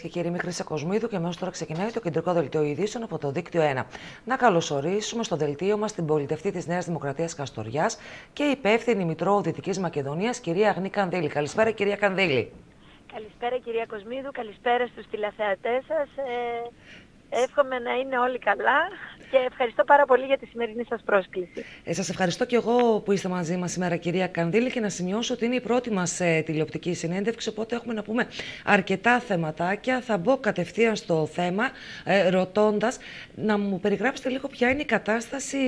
Κυρίε και κύριοι, μικρή σε Κοσμίδου και μέσα τώρα ξεκινάει το κεντρικό δελτίο ειδήσεων από το δίκτυο 1. Να καλωσορίσουμε στο δελτίο μας την πολιτευτή της Νέας Δημοκρατίας Καστοριάς και υπεύθυνη Μητρώου Δυτικής Μακεδονίας, κυρία Αγνή Κανδύλη. Καλησπέρα, κυρία Κανδύλη. Καλησπέρα, κυρία Κοσμίδου. Καλησπέρα στους τηλεθεατές σας. Ε, εύχομαι να είναι όλοι καλά και ευχαριστώ πάρα πολύ για τη σημερινή σας πρόσκληση. Ε, σας ευχαριστώ και εγώ που είστε μαζί μας σήμερα κυρία Κανδύλη και να σημειώσω ότι είναι η πρώτη μας ε, τηλεοπτική συνέντευξη οπότε έχουμε να πούμε αρκετά θεματάκια. Θα μπω κατευθείαν στο θέμα ε, ρωτώντας να μου περιγράψετε λίγο ποια είναι η κατάσταση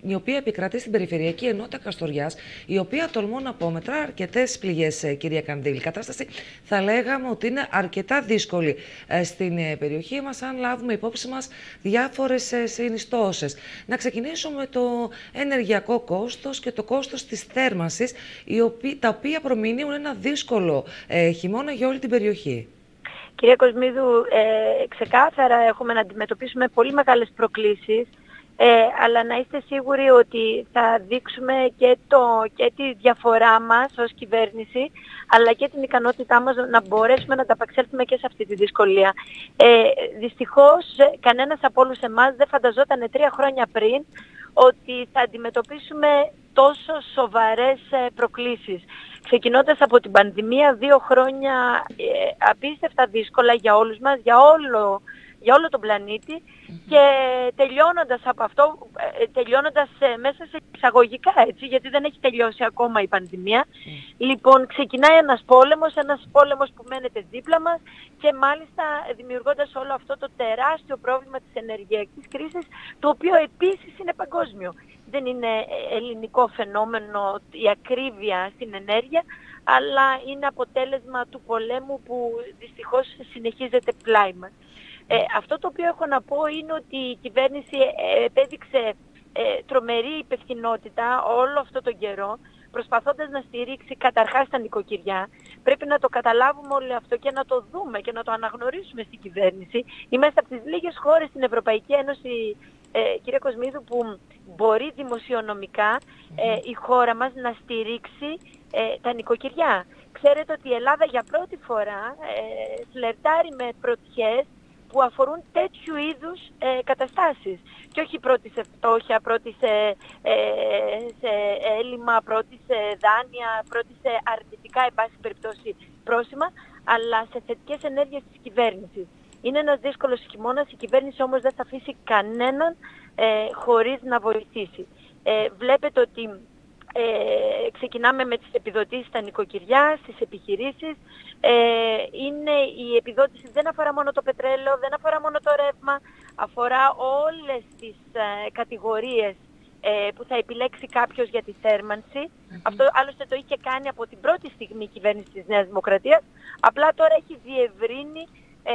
η οποία επικρατεί στην Περιφερειακή Ενότητα Καστοριάς η οποία τολμώ να πω μετρά αρκετές πληγές ε, κυρία Κανδύλη. Η κατάσταση θα λέγαμε ότι είναι αρκετά δύσκολη ε, στην ε, περιοχή μας αν λάβουμε υπόψη μας διάφορες να ξεκινήσουμε με το ενεργειακό κόστος και το κόστος της θέρμανσης, τα οποία προμηνύουν ένα δύσκολο ε, χειμώνα για όλη την περιοχή. Κυρία Κοσμίδου, ε, ξεκάθαρα έχουμε να αντιμετωπίσουμε πολύ μεγάλες προκλήσεις ε, αλλά να είστε σίγουροι ότι θα δείξουμε και, το, και τη διαφορά μας ως κυβέρνηση, αλλά και την ικανότητά μας να μπορέσουμε να τα απαξέλθουμε και σε αυτή τη δυσκολία. Ε, δυστυχώς, κανένας από όλους εμάς δεν φανταζόταν τρία χρόνια πριν ότι θα αντιμετωπίσουμε τόσο σοβαρές ε, προκλήσεις. Ξεκινώντας από την πανδημία, δύο χρόνια ε, απίστευτα δύσκολα για όλους μας, για όλο για όλο τον πλανητη και τελειώνοντας από αυτό, ε, τελειώνοντας ε, μέσα σε εισαγωγικά έτσι, γιατί δεν έχει τελειώσει ακόμα η πανδημία, λοιπόν ξεκινάει ένας πόλεμος, ένας πόλεμος που μένεται δίπλα μας και μάλιστα δημιουργώντας όλο αυτό το τεράστιο πρόβλημα της ενεργειακής κρίσης, το οποίο επίσης είναι παγκόσμιο. Δεν είναι ε, ελληνικό φαινόμενο η ακρίβεια στην ενέργεια, αλλά είναι αποτέλεσμα του πολέμου που δυστυχώς συνεχίζεται πλάι μας. Ε, αυτό το οποίο έχω να πω είναι ότι η κυβέρνηση ε, επέδειξε ε, τρομερή υπευθυνότητα όλο αυτό τον καιρό προσπαθώντας να στηρίξει καταρχάς τα νοικοκυριά. Πρέπει να το καταλάβουμε όλο αυτό και να το δούμε και να το αναγνωρίσουμε στην κυβέρνηση. Είμαστε από τις λίγες χώρες στην Ευρωπαϊκή Ένωση, ε, κύριε Κοσμίδου, που μπορεί δημοσιονομικά ε, η χώρα μας να στηρίξει ε, τα νοικοκυριά. Ξέρετε ότι η Ελλάδα για πρώτη φορά ε, φλερτάρει με πρωτιές που αφορούν τέτοιου είδους ε, καταστάσεις. Και όχι πρώτη σε φτώχεια, πρώτη σε, ε, σε έλλειμμα, πρώτη σε δάνεια, πρώτη σε αρνητικά, εν πάση περιπτώσει, πρόσημα, αλλά σε θετικές ενέργειες της κυβέρνησης. Είναι ένας δύσκολος χειμώνας, η κυβέρνηση όμως δεν θα αφήσει κανέναν ε, χωρίς να βοηθήσει. Ε, βλέπετε ότι ε, ξεκινάμε με τις επιδοτήσεις στα νοικοκυριά, στις επιχειρήσεις. Ε, είναι η επιδότηση δεν αφορά μόνο το πετρέλαιο, δεν αφορά μόνο το ρεύμα, αφορά όλες τις ε, κατηγορίες ε, που θα επιλέξει κάποιος για τη θερμανση Αυτό άλλωστε το είχε κάνει από την πρώτη στιγμή η κυβέρνηση της Νέας Δημοκρατίας. Απλά τώρα έχει διευρύνει ε,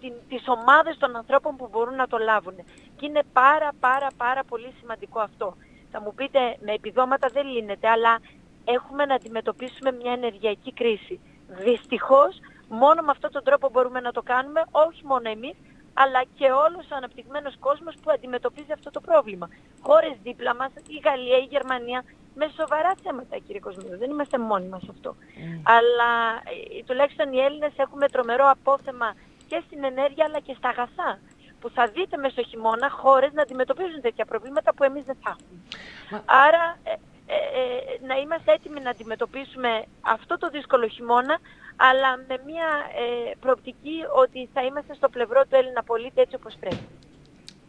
την, τις ομάδες των ανθρώπων που μπορούν να το λάβουν. Και είναι πάρα πάρα πάρα πολύ σημαντικό αυτό. Θα μου πείτε, με επιδόματα δεν λύνεται, αλλά έχουμε να αντιμετωπίσουμε μια ενεργειακή κρίση. Δυστυχώς, μόνο με αυτόν τον τρόπο μπορούμε να το κάνουμε, όχι μόνο εμείς, αλλά και όλος ο αναπτυγμένος κόσμος που αντιμετωπίζει αυτό το πρόβλημα. Χώρες δίπλα μας, η Γαλλία, η Γερμανία, με σοβαρά θέματα, κύριε Κοσμίδου. Δεν είμαστε μόνοι μας αυτό. Mm. Αλλά ε, τουλάχιστον οι Έλληνες έχουμε τρομερό απόθεμα και στην ενέργεια αλλά και στα αγαθά που θα δείτε μέσα στο χειμώνα χώρες να αντιμετωπίζουν τέτοια προβλήματα που εμείς δεν θα έχουμε. Άρα ε, ε, ε, να είμαστε έτοιμοι να αντιμετωπίσουμε αυτό το δύσκολο χειμώνα, αλλά με μια ε, προοπτική ότι θα είμαστε στο πλευρό του Έλληνα πολίτη έτσι όπως πρέπει.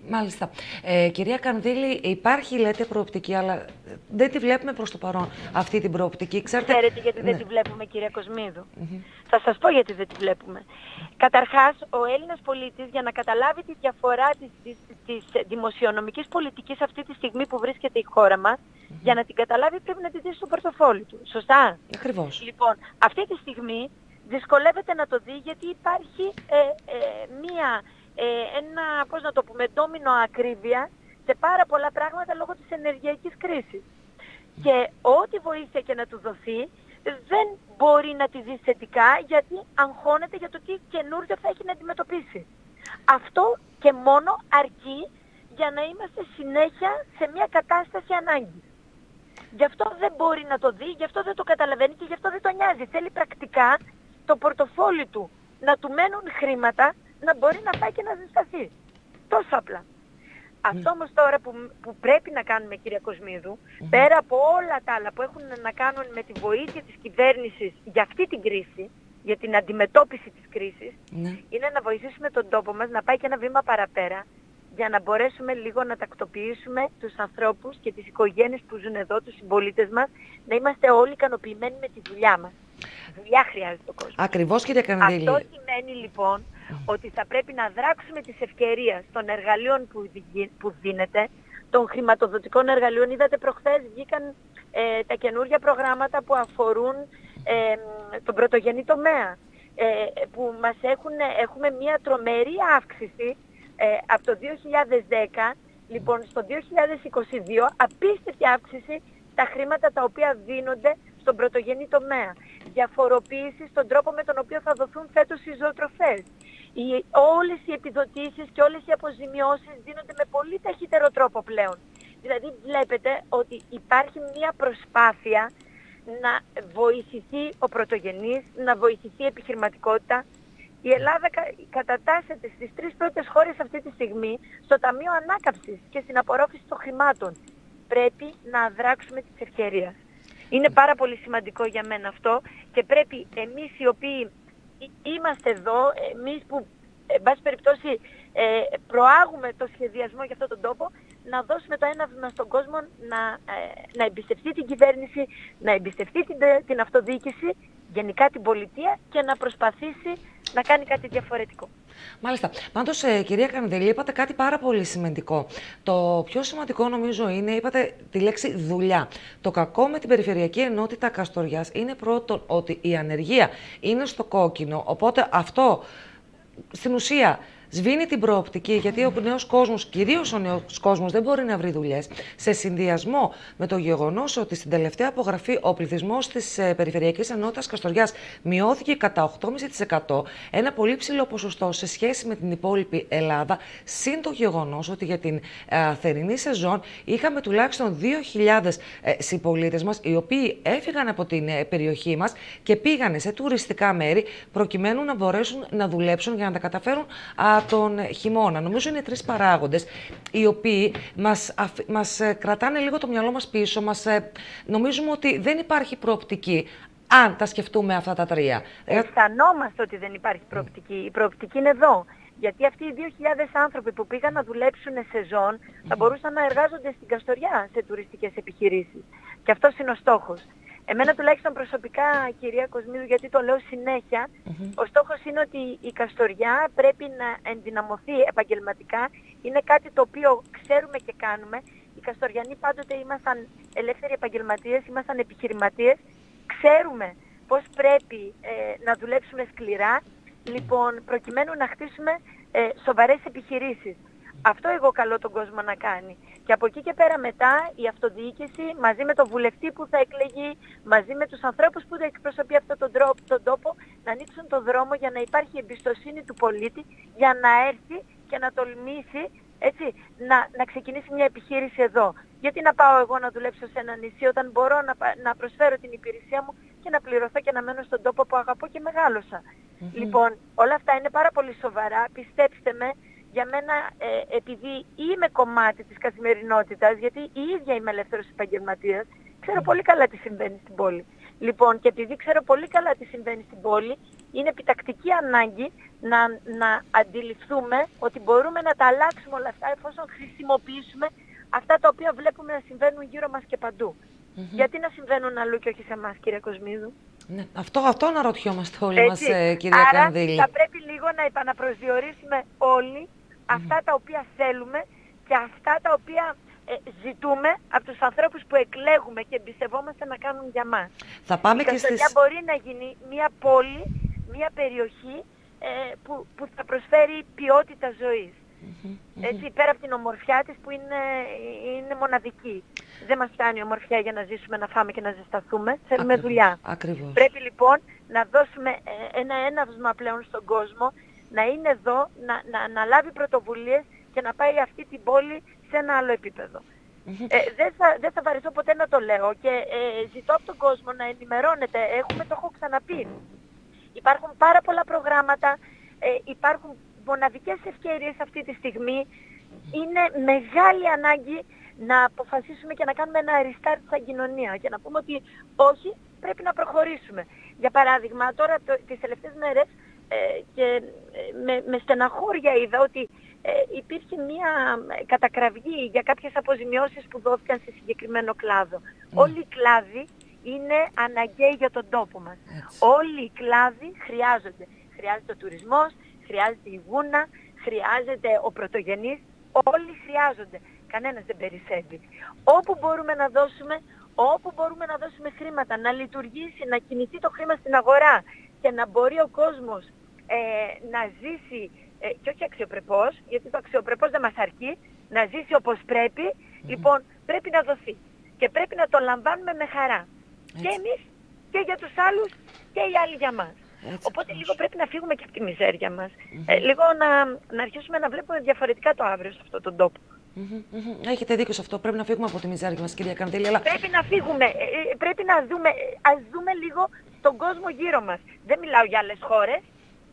Μάλιστα. Ε, κυρία Κανδύλη, υπάρχει λέτε προοπτική, αλλά δεν τη βλέπουμε προς το παρόν αυτή την προοπτική. Ξέρετε, Ξέρετε γιατί δεν ναι. τη βλέπουμε, κυρία Κοσμίδου; Θα σας πω γιατί δεν τη βλέπουμε. Καταρχάς, ο Έλληνας πολίτης για να καταλάβει τη διαφορά της, της, της δημοσιονομικής πολιτικής αυτή τη στιγμή που βρίσκεται η χώρα μας, για να την καταλάβει πρέπει να τη δει στο πορτοφόλι του. Σωστά; Ακριβώς. Λοιπόν, αυτή τη στιγμή δυσκολεύεται να το δει γιατί υπάρχει ε, ε, μία ε, ένα, πώς να το πούμε, ντόμινο ακρίβεια σε πάρα πολλά πράγματα λόγω της ενεργειακής κρίσης. Και ό,τι βοήθεια και να του δοθεί δεν μπορεί να τη δεις θετικά γιατί αγχώνεται για το τι καινούργιο θα έχει να αντιμετωπίσει. Αυτό και μόνο αρκεί για να είμαστε συνέχεια σε μια κατάσταση ανάγκης. Γι' αυτό δεν μπορεί να το δει, γι' αυτό δεν το καταλαβαίνει και γι' αυτό δεν το νοιάζει. Θέλει πρακτικά το πορτοφόλι του να του μένουν χρήματα να μπορεί να πάει και να ζεσταθεί. Τόσο απλά. Αυτό όμως τώρα που, που πρέπει να κάνουμε κυρία Κοσμίδου, πέρα από όλα τα άλλα που έχουν να κάνουν με τη βοήθεια της κυβέρνησης για αυτή την κρίση, για την αντιμετώπιση της κρίσης, Ναι. είναι να βοηθήσουμε τον τόπο μας να πάει και ένα βήμα παραπέρα, για να μπορέσουμε λίγο να τακτοποιήσουμε τους ανθρώπους και τις οικογένειες που ζουν εδώ, τους συμπολίτες μας, να είμαστε όλοι ικανοποιημένοι με τη δουλειά μας. Δουλειά χρειάζεται ο κόσμος. Ακριβώς κύριε Κανδύλη. Αυτό σημαίνει λοιπόν ότι θα πρέπει να δράξουμε τις ευκαιρίες των εργαλείων που, δι- που δίνεται, των χρηματοδοτικών εργαλείων. Είδατε προχθές βγήκαν ε, τα καινούργια προγράμματα που αφορούν ε, τον πρωτογενή τομέα. Ε, που μας έχουν, έχουμε μια τρομερή αύξηση ε, από το 2010, λοιπόν στο 2022, απίστευτη αύξηση τα χρήματα τα οποία δίνονται στον πρωτογενή τομέα. Διαφοροποίηση στον τρόπο με τον οποίο θα δοθούν φέτος οι ζωοτροφές. Οι, όλες οι επιδοτήσεις και όλες οι αποζημιώσεις δίνονται με πολύ ταχύτερο τρόπο πλέον. Δηλαδή βλέπετε ότι υπάρχει μια προσπάθεια να βοηθηθεί ο πρωτογενής, να βοηθηθεί η επιχειρηματικότητα. Η Ελλάδα κα- κατατάσσεται στις τρεις πρώτες χώρες αυτή τη στιγμή στο Ταμείο Ανάκαμψης και στην απορρόφηση των χρημάτων. Πρέπει να δράξουμε τις ευκαιρίες. Είναι πάρα πολύ σημαντικό για μένα αυτό και πρέπει εμείς οι οποίοι εί- είμαστε εδώ, εμείς που εν πάση περιπτώσει ε, προάγουμε το σχεδιασμό για αυτόν τον τόπο, να δώσουμε το ένα βήμα στον κόσμο να, ε, να εμπιστευτεί την κυβέρνηση, να εμπιστευτεί την, την αυτοδιοίκηση, γενικά την πολιτεία και να προσπαθήσει να κάνει κάτι διαφορετικό. Μάλιστα. Πάντως, ε, κυρία Κανδελή, είπατε κάτι πάρα πολύ σημαντικό. Το πιο σημαντικό νομίζω είναι, είπατε τη λέξη δουλειά. Το κακό με την περιφερειακή ενότητα Καστοριάς είναι πρώτον ότι η ανεργία είναι στο κόκκινο. Οπότε αυτό στην ουσία σβήνει την προοπτική, γιατί ο νέος κόσμος, κυρίως ο νέος κόσμος, δεν μπορεί να βρει δουλειές. Σε συνδυασμό με το γεγονός ότι στην τελευταία απογραφή ο πληθυσμός της ε, Περιφερειακής Ενότητας Καστοριάς μειώθηκε κατά 8,5%, ένα πολύ ψηλό ποσοστό σε σχέση με την υπόλοιπη Ελλάδα, συν το γεγονός ότι για την ε, θερινή σεζόν είχαμε τουλάχιστον 2.000 ε, συμπολίτες μας, οι οποίοι έφυγαν από την ε, περιοχή μας και πήγανε σε τουριστικά μέρη προκειμένου να μπορέσουν να δουλέψουν για να τα καταφέρουν α, τον χειμώνα. Νομίζω είναι τρεις παράγοντες οι οποίοι μας, αφ- μας ε, κρατάνε λίγο το μυαλό μας πίσω. Μας, ε, νομίζουμε ότι δεν υπάρχει προοπτική αν τα σκεφτούμε αυτά τα τρία. Ε, Αισθανόμαστε ότι δεν υπάρχει προοπτική. Η προοπτική είναι εδώ. Γιατί αυτοί οι 2.000 άνθρωποι που πήγαν να δουλέψουν σεζόν θα μπορούσαν να εργάζονται στην Καστοριά σε τουριστικές επιχειρήσεις. Και αυτός είναι ο στόχος. Εμένα τουλάχιστον προσωπικά, κυρία Κοσμίδου, γιατί το λέω συνέχεια, ο στόχος είναι ότι η Καστοριά πρέπει να ενδυναμωθεί επαγγελματικά. Είναι κάτι το οποίο ξέρουμε και κάνουμε. Οι Καστοριανοί πάντοτε ήμασταν ελεύθεροι επαγγελματίες, ήμασταν επιχειρηματίες. Ξέρουμε πώς πρέπει ε, να δουλέψουμε σκληρά, λοιπόν, προκειμένου να χτίσουμε ε, σοβαρές επιχειρήσεις. Αυτό εγώ καλώ τον κόσμο να κάνει. Και από εκεί και πέρα μετά η αυτοδιοίκηση μαζί με τον βουλευτή που θα εκλεγεί, μαζί με τους ανθρώπους που θα εκπροσωπεί αυτόν τον, τρόπο, τον τόπο, να ανοίξουν τον δρόμο για να υπάρχει εμπιστοσύνη του πολίτη, για να έρθει και να τολμήσει έτσι, να, να ξεκινήσει μια επιχείρηση εδώ. Γιατί να πάω εγώ να δουλέψω σε ένα νησί όταν μπορώ να, πα- να προσφέρω την υπηρεσία μου και να πληρωθώ και να μένω στον τόπο που αγαπώ και μεγαλωσα Λοιπόν, όλα αυτά είναι πάρα πολύ σοβαρά. Πιστέψτε με, για μένα ε, επειδή είμαι κομμάτι της καθημερινότητας, γιατί η ίδια είμαι ελεύθερος επαγγελματίας, ξέρω πολύ καλά τι συμβαίνει στην πόλη. Λοιπόν, και επειδή ξέρω πολύ καλά τι συμβαίνει στην πόλη, είναι επιτακτική ανάγκη να, να αντιληφθούμε ότι μπορούμε να τα αλλάξουμε όλα αυτά εφόσον χρησιμοποιήσουμε αυτά τα οποία βλέπουμε να συμβαίνουν γύρω μας και παντου Γιατί να συμβαίνουν αλλού και όχι σε εμάς, κύριε Κοσμίδου; ναι, αυτό, αυτό αναρωτιόμαστε όλοι μας, Έτσι. ε, κυρία Άρα Κανδύλη. θα πρέπει λίγο να επαναπροσδιορίσουμε όλοι αυτά τα οποία θέλουμε και αυτά τα οποία ε, ζητούμε από τους ανθρώπους που εκλέγουμε και εμπιστευόμαστε να κάνουν για μας. Θα πάμε Η και Καστοριά στις... μπορεί να γίνει μια πόλη, μια περιοχή ε, που, που θα προσφέρει ποιότητα ζωής. Έτσι, πέρα από την ομορφιά της που είναι, είναι μοναδική. Δεν μας φτάνει η ομορφιά για να ζήσουμε, να φάμε και να ζεσταθούμε. Θέλουμε Ακριβώς, δουλειά. Ακριβώς. Πρέπει λοιπόν να δώσουμε ε, ένα έναυσμα πλέον στον κόσμο, να είναι εδώ, να, να, να λάβει πρωτοβουλίες και να πάει αυτή την πόλη σε ένα άλλο επίπεδο. Ε, δεν, θα, δεν θα βαρεθώ ποτέ να το λέω και ε, ζητώ από τον κόσμο να ενημερώνεται. Έχουμε, το έχω ξαναπεί. Υπάρχουν πάρα πολλά προγράμματα, ε, υπάρχουν μοναδικές ευκαιρίες αυτή τη στιγμή. Είναι μεγάλη ανάγκη να αποφασίσουμε και να κάνουμε ένα restart σαν κοινωνία και να πούμε ότι όχι, πρέπει να προχωρήσουμε. Για παράδειγμα, τώρα το, τις τελευταίες μέρες ε, και ε, με, με στεναχώρια είδα ότι ε, υπήρχε μια κατακραυγή για κάποιες αποζημιώσεις που δόθηκαν σε συγκεκριμένο κλάδο. Mm. Όλοι οι κλάδοι είναι αναγκαίοι για τον τόπο μας. Όλοι οι κλάδοι χρειάζονται. Χρειάζεται ο τουρισμός, χρειάζεται η γούνα, χρειάζεται ο πρωτογενής. Όλοι χρειάζονται. Κανένας δεν περισσεύει. Όπου μπορούμε να δώσουμε, όπου μπορούμε να δώσουμε χρήματα, να λειτουργήσει, να κινηθεί το χρήμα στην αγορά και να μπορεί ο κόσμος ε, να ζήσει ε, και όχι αξιοπρεπώς, γιατί το αξιοπρεπώς δεν μας αρκεί, να ζήσει όπως πρέπει, λοιπόν πρέπει να δοθεί. Και πρέπει να το λαμβάνουμε με χαρά. Και εμείς και για τους άλλους και οι άλλοι για μας. Οπότε λίγο πρέπει να φύγουμε και από τη μιζέρια μας. Ε, λίγο να, να αρχίσουμε να βλέπουμε διαφορετικά το αύριο σε αυτόν τον τόπο. Έχετε δίκιο σε αυτό. Πρέπει να φύγουμε από τη μιζέρια μας, κυρία Καντήλη. Αλλά... Πρέπει να φύγουμε. Ε, ε, πρέπει να δούμε, ας δούμε λίγο τον κόσμο γύρω μας. Δεν μιλάω για άλλες χώρες.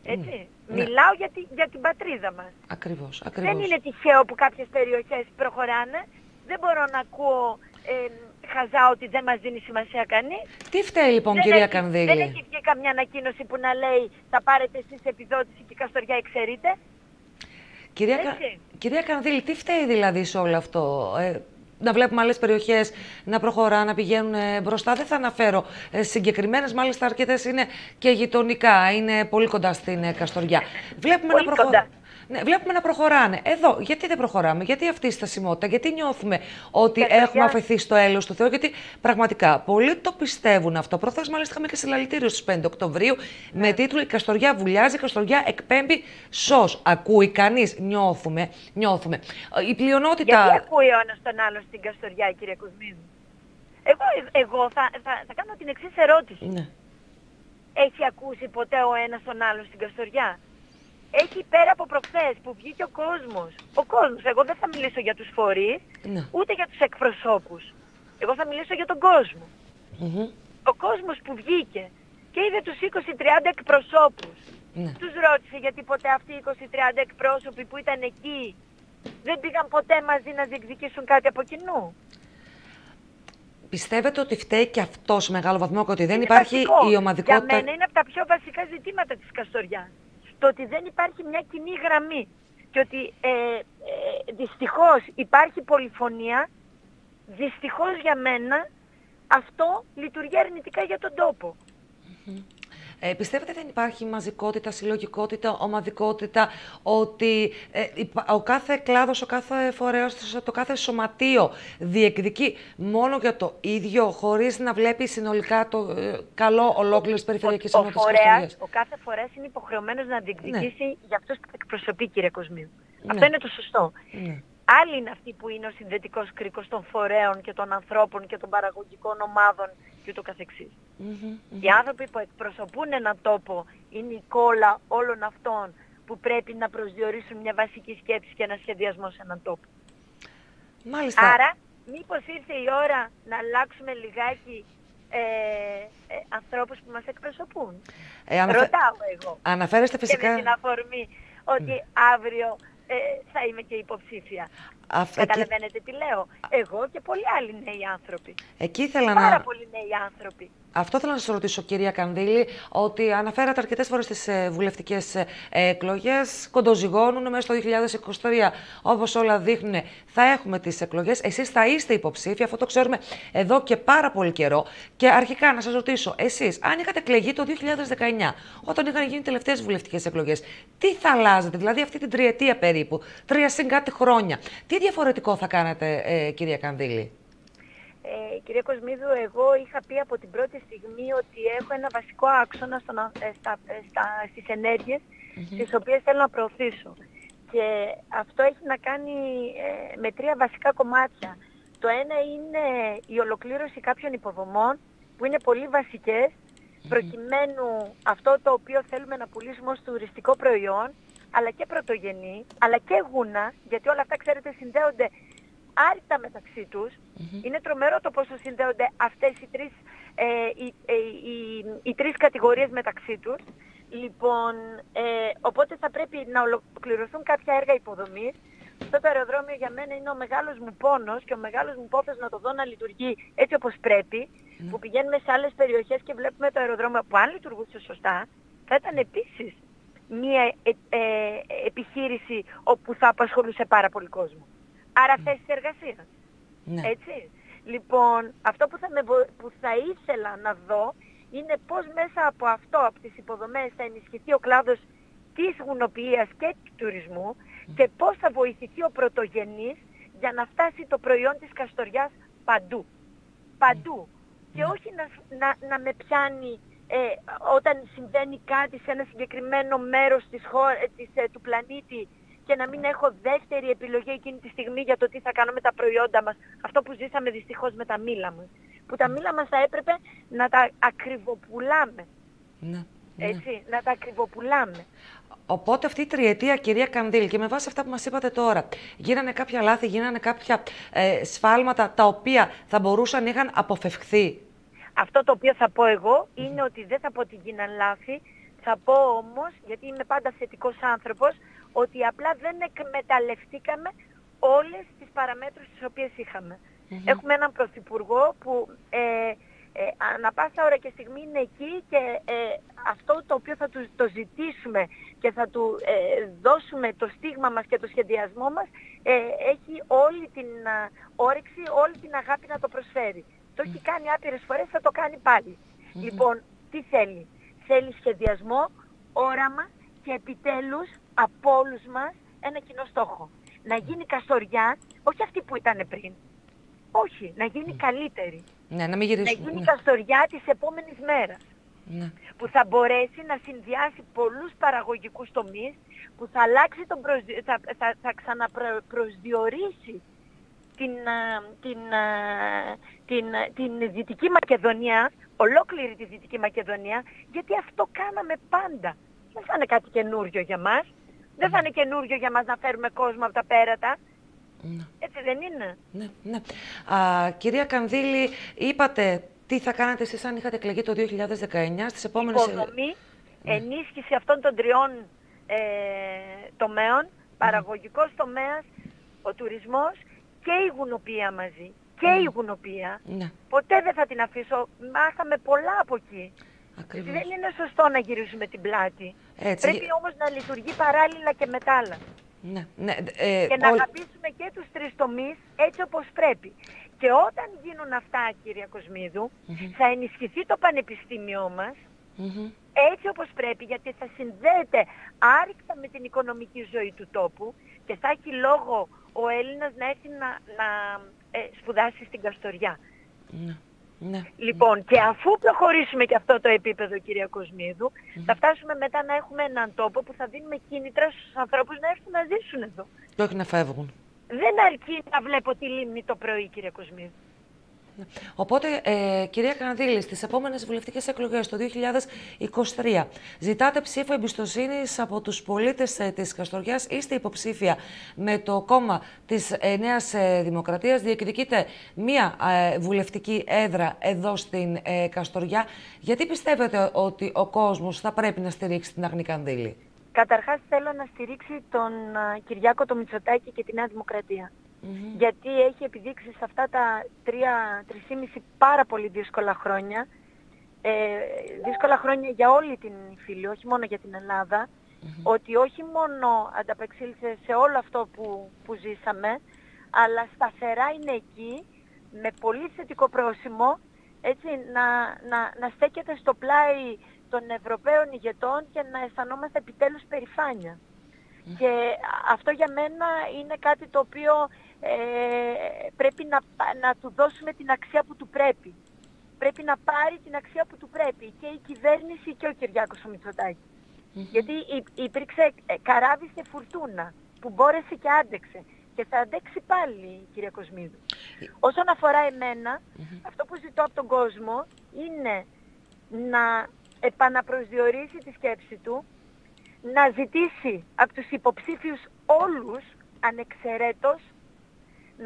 Έτσι. Ναι. Μιλάω για, τη, για την πατρίδα μας. Ακριβώς, ακριβώς. Δεν είναι τυχαίο που κάποιες περιοχές προχωράνε. Δεν μπορώ να ακούω ε, χαζά ότι δεν μας δίνει σημασία κανείς. Τι φταίει λοιπόν δεν κυρία έχει, Κανδύλη; Δεν έχει βγει καμιά ανακοίνωση που να λέει θα πάρετε εσείς επιδότηση και η Καστοριά εξαιρείτε. Κυρία, Κα... κυρία Κανδύλη, τι φταίει δηλαδή σε όλο αυτό; Ε, να βλέπουμε άλλες περιοχές να προχωρά, να πηγαίνουν ε, μπροστά. Δεν θα αναφέρω ε, συγκεκριμένες, μάλιστα αρκετές είναι και γειτονικά, είναι πολύ κοντά στην ε, Καστοριά. Βλέπουμε πολύ να προχωρά. Ναι, βλέπουμε να προχωράνε. Εδώ, γιατί δεν προχωράμε, γιατί αυτή η στασιμότητα, γιατί νιώθουμε ότι έχουμε αφαιθεί στο έλεος του Θεού, γιατί πραγματικά πολλοί το πιστεύουν αυτό. Προχθές, μάλιστα, είχαμε και συλλαλητήριο στις 5 Οκτωβρίου με τίτλο Η Καστοριά βουλιάζει, η Καστοριά εκπέμπει σως. Ακούει κανείς, νιώθουμε, νιώθουμε. Η πλειονότητα. Γιατί ακούει ο ένας τον άλλο στην Καστοριά, κύριε Κουσμίδη. Εγώ, εγώ θα, θα, θα κάνω την εξής ερώτηση. Ναι. Έχει ακούσει ποτέ ο ένας τον άλλο στην Καστοριά; Έχει πέρα από προχθές που βγήκε ο κόσμος. Ο κόσμος. Εγώ δεν θα μιλήσω για τους φορείς, ναι. ούτε για τους εκπροσώπους. Εγώ θα μιλήσω για τον κόσμο. Ο κόσμος που βγήκε και είδε τους 20-30 εκπροσώπους. Ναι. Τους ρώτησε γιατί ποτέ αυτοί οι 20-30 εκπρόσωποι που ήταν εκεί δεν πήγαν ποτέ μαζί να διεκδικήσουν κάτι από κοινού. Πιστεύετε ότι φταίει και αυτός σε μεγάλο βαθμό και ότι δεν υπάρχει η ομαδικότητα. Για μένα είναι από τα πιο βασικά ζητήματα της Καστοριάς το ότι δεν υπάρχει μια κοινή γραμμή και ότι ε, ε, δυστυχώς υπάρχει πολυφωνία, δυστυχώς για μένα αυτό λειτουργεί αρνητικά για τον τόπο. Ε, πιστεύετε δεν υπάρχει μαζικότητα, συλλογικότητα, ομαδικότητα, ότι ε, ο κάθε κλάδος, ο κάθε φορέας, το κάθε σωματείο διεκδικεί μόνο για το ίδιο, χωρίς να βλέπει συνολικά το ε, καλό ολόκληρης περιφερειακής ο, ο, ο κάθε φορέας είναι υποχρεωμένος να διεκδικήσει ναι. για αυτούς που εκπροσωπεί, κύριε Κοσμίου. Ναι. Αυτό είναι το σωστό. Ναι. Άλλοι είναι αυτοί που είναι ο συνδετικός κρίκος των φορέων και των ανθρώπων και των παραγωγικών ομάδων και ούτω καθεξής. Οι άνθρωποι που εκπροσωπούν έναν τόπο είναι η κόλλα όλων αυτών που πρέπει να προσδιορίσουν μια βασική σκέψη και ένα σχεδιασμό σε έναν τόπο. Μάλιστα. Άρα, μήπως ήρθε η ώρα να αλλάξουμε λιγάκι ε, ε, ανθρώπους που μας εκπροσωπούν; Ε, αναφε... Ρωτάω εγώ. Αναφέρεστε φυσικά... Και με την αφορμή ότι αύριο ε, θα είμαι και υποψήφια. Καταλαβαίνετε τι λέω. Εγώ και πολλοί άλλοι νέοι άνθρωποι. Εκεί ήθελα Πάρα να... πολλοί νέοι άνθρωποι. Αυτό θέλω να σας ρωτήσω, κυρία Κανδύλη, ότι αναφέρατε αρκετές φορές τις ε, βουλευτικές ε, εκλογές. Κοντοζυγώνουν μέσα στο 2023. Όπως όλα δείχνουν, θα έχουμε τις εκλογές. Εσείς θα είστε υποψήφοι, αυτό το ξέρουμε εδώ και πάρα πολύ καιρό. Και αρχικά να σας ρωτήσω, εσείς, αν είχατε εκλεγεί το 2019, όταν είχαν γίνει τελευταίες βουλευτικές εκλογές, τι θα αλλάζετε, δηλαδή αυτή την τριετία περίπου, τρία συν κάτι χρόνια, τι διαφορετικό θα κάνετε, ε, κυρία Κανδύλη; Ε, κυρία Κοσμίδου, εγώ είχα πει από την πρώτη στιγμή ότι έχω ένα βασικό άξονα στο, ε, στα, ε, στα, στις ενέργειες mm-hmm. τις οποίες θέλω να προωθήσω. Και αυτό έχει να κάνει ε, με τρία βασικά κομμάτια. Το ένα είναι η ολοκλήρωση κάποιων υποδομών που είναι πολύ βασικές προκειμένου αυτό το οποίο θέλουμε να πουλήσουμε ως τουριστικό προϊόν αλλά και πρωτογενή, αλλά και γούνα, γιατί όλα αυτά ξέρετε συνδέονται άρρηκτα μεταξύ τους. Είναι τρομερό το πόσο συνδέονται αυτές οι τρεις, ε, οι, ε, οι, οι, τρεις κατηγορίες μεταξύ τους. Λοιπόν, ε, οπότε θα πρέπει να ολοκληρωθούν κάποια έργα υποδομής. Αυτό το αεροδρόμιο για μένα είναι ο μεγάλος μου πόνος και ο μεγάλος μου πόθος να το δω να λειτουργεί έτσι όπως πρέπει, Ναι. που πηγαίνουμε σε άλλες περιοχές και βλέπουμε το αεροδρόμιο που αν λειτουργούσε σωστά, θα ήταν επίσης μια ε, ε, επιχείρηση όπου θα απασχολούσε πάρα πολύ κόσμο. Άρα θέσεις εργασίας. Ναι. Έτσι. Λοιπόν, αυτό που θα, με, βο- που θα ήθελα να δω είναι πώς μέσα από αυτό, από τις υποδομές, θα ενισχυθεί ο κλάδος της γουνοποιίας και του τουρισμού και πώς θα βοηθηθεί ο πρωτογενής για να φτάσει το προϊόν της Καστοριάς παντού. Παντού. Και όχι να, να, να με πιάνει ε, όταν συμβαίνει κάτι σε ένα συγκεκριμένο μέρος της χώρα, της, ε, του πλανήτη και να μην έχω δεύτερη επιλογή εκείνη τη στιγμή για το τι θα κάνω με τα προϊόντα μας. Αυτό που ζήσαμε δυστυχώς με τα μήλα μας. Που τα μήλα μας θα έπρεπε να τα ακριβοπουλάμε. Ναι. ναι. Έτσι, να τα ακριβοπουλάμε. Οπότε αυτή η τριετία, κυρία Κανδύλ, και με βάση αυτά που μας είπατε τώρα, γίνανε κάποια λάθη, γίνανε κάποια ε, σφάλματα τα οποία θα μπορούσαν να είχαν αποφευχθεί; Αυτό το οποίο θα πω εγώ είναι ότι δεν θα πω ότι γίναν λάθη. Θα πω όμως, γιατί είμαι πάντα θετικός άνθρωπος, ότι απλά δεν εκμεταλλευτήκαμε όλες τις παραμέτρους τις οποίες είχαμε. Έχουμε έναν πρωθυπουργό που ε, ε, ανα πάσα ώρα και στιγμή είναι εκεί και ε, αυτό το οποίο θα τους το ζητήσουμε και θα του ε, δώσουμε το στίγμα μας και το σχεδιασμό μας ε, έχει όλη την α, όρεξη, όλη την αγάπη να το προσφέρει. Το έχει κάνει άπειρες φορές, θα το κάνει πάλι. Λοιπόν, τι θέλει; Θέλει σχεδιασμό, όραμα και επιτέλους από όλους μας ένα κοινό στόχο. Να γίνει Καστοριά, όχι αυτή που ήταν πριν. Όχι, να γίνει καλύτερη. Ναι, να μην Να γυρίσουμε. γίνει Ναι. Καστοριά της επόμενης μέρας Ναι. που θα μπορέσει να συνδυάσει πολλούς παραγωγικούς τομείς, που θα, αλλάξει τον προσδι- θα, θα, θα ξαναπροσδιορίσει την, α, την, α, την, α, την Δυτική Μακεδονία, ολόκληρη τη Δυτική Μακεδονία, γιατί αυτό κάναμε πάντα. Δεν θα είναι κάτι καινούριο για μας. Δεν θα είναι καινούριο για μας να φέρουμε κόσμο από τα πέρατα. Ναι. Έτσι δεν είναι. Ναι, ναι. Α, κυρία Κανδύλη, είπατε τι θα κάνετε εσείς αν είχατε εκλεγεί το 2019 στις επόμενες... υποδομή, ενίσχυση αυτών των τριών ε, τομέων, παραγωγικός τομέας, ο τουρισμός και η γουνοπία μαζί. Και η γουνοπία. Ναι, Ποτέ δεν θα την αφήσω. Μάθαμε πολλά από εκεί. Ακριβώς. Δεν είναι σωστό να γυρίσουμε την πλάτη. Έτσι. Πρέπει όμως να λειτουργεί παράλληλα και με τα άλλα. Ναι, ναι. ε, Και να όλ- αγαπήσουμε και τους τρεις τομείς έτσι όπως πρέπει. Και όταν γίνουν αυτά, κυρία Κοσμίδου, θα ενισχυθεί το πανεπιστήμιό μας, Μμμ. έτσι όπως πρέπει, γιατί θα συνδέεται άρρηκτα με την οικονομική ζωή του τόπου και θα έχει λόγο ο Έλληνας να έρθει να, να ε, σπουδάσει στην Καστοριά. Ναι, ναι. Λοιπόν, και αφού προχωρήσουμε και αυτό το επίπεδο, κυρία Κοσμίδου, θα φτάσουμε μετά να έχουμε έναν τόπο που θα δίνουμε κίνητρα στους ανθρώπους να έρθουν να ζήσουν εδώ. Και όχι να φεύγουν. Δεν αρκεί να βλέπω τη λίμνη το πρωί, κύριε Κοσμίδου. Ναι. Οπότε, ε, κυρία Καναδίλη, στις επόμενες βουλευτικές εκλογές το 2023 ζητάτε ψήφο εμπιστοσύνης από τους πολίτες ε, της Καστοριάς; Είστε υποψήφια με το κόμμα της ε, Νέας ε, Δημοκρατίας; Διεκδικείτε μία ε, βουλευτική έδρα εδώ στην ε, Καστοριά; Γιατί πιστεύετε ότι ο κόσμος θα πρέπει να στηρίξει την Αγνή Κανδύλη; Καταρχάς θέλω να στηρίξει τον α, Κυριάκο το Μητσοτάκη και τη Νέα Δημοκρατία. Γιατί έχει επιδείξει σε αυτά τα τρία, τρισήμιση πάρα πολύ δύσκολα χρόνια, ε, δύσκολα χρόνια για όλη την φίλη, όχι μόνο για την Ελλάδα, ότι όχι μόνο ανταπεξήλθε σε όλο αυτό που, που ζήσαμε, αλλά σταθερά είναι εκεί, με πολύ θετικό πρόσημο, έτσι, να, να, να στέκεται στο πλάι των Ευρωπαίων ηγετών και να αισθανόμαστε επιτέλους περηφάνεια. Και αυτό για μένα είναι κάτι το οποίο ε, πρέπει να, πα- να του δώσουμε την αξία που του πρέπει. Πρέπει να πάρει την αξία που του πρέπει και η κυβέρνηση και ο Κυριάκος ο μητσοτακης Γιατί υ- υπήρξε ε, καράβι σε φουρτούνα που μπόρεσε και άντεξε. Και θα αντέξει πάλι, κυρία Κοσμίδου. Όσον αφορά εμένα, αυτό που ζητώ από τον κόσμο είναι να επαναπροσδιορίσει τη σκέψη του, να ζητήσει από τους υποψήφιους όλους, ανεξαιρέτως,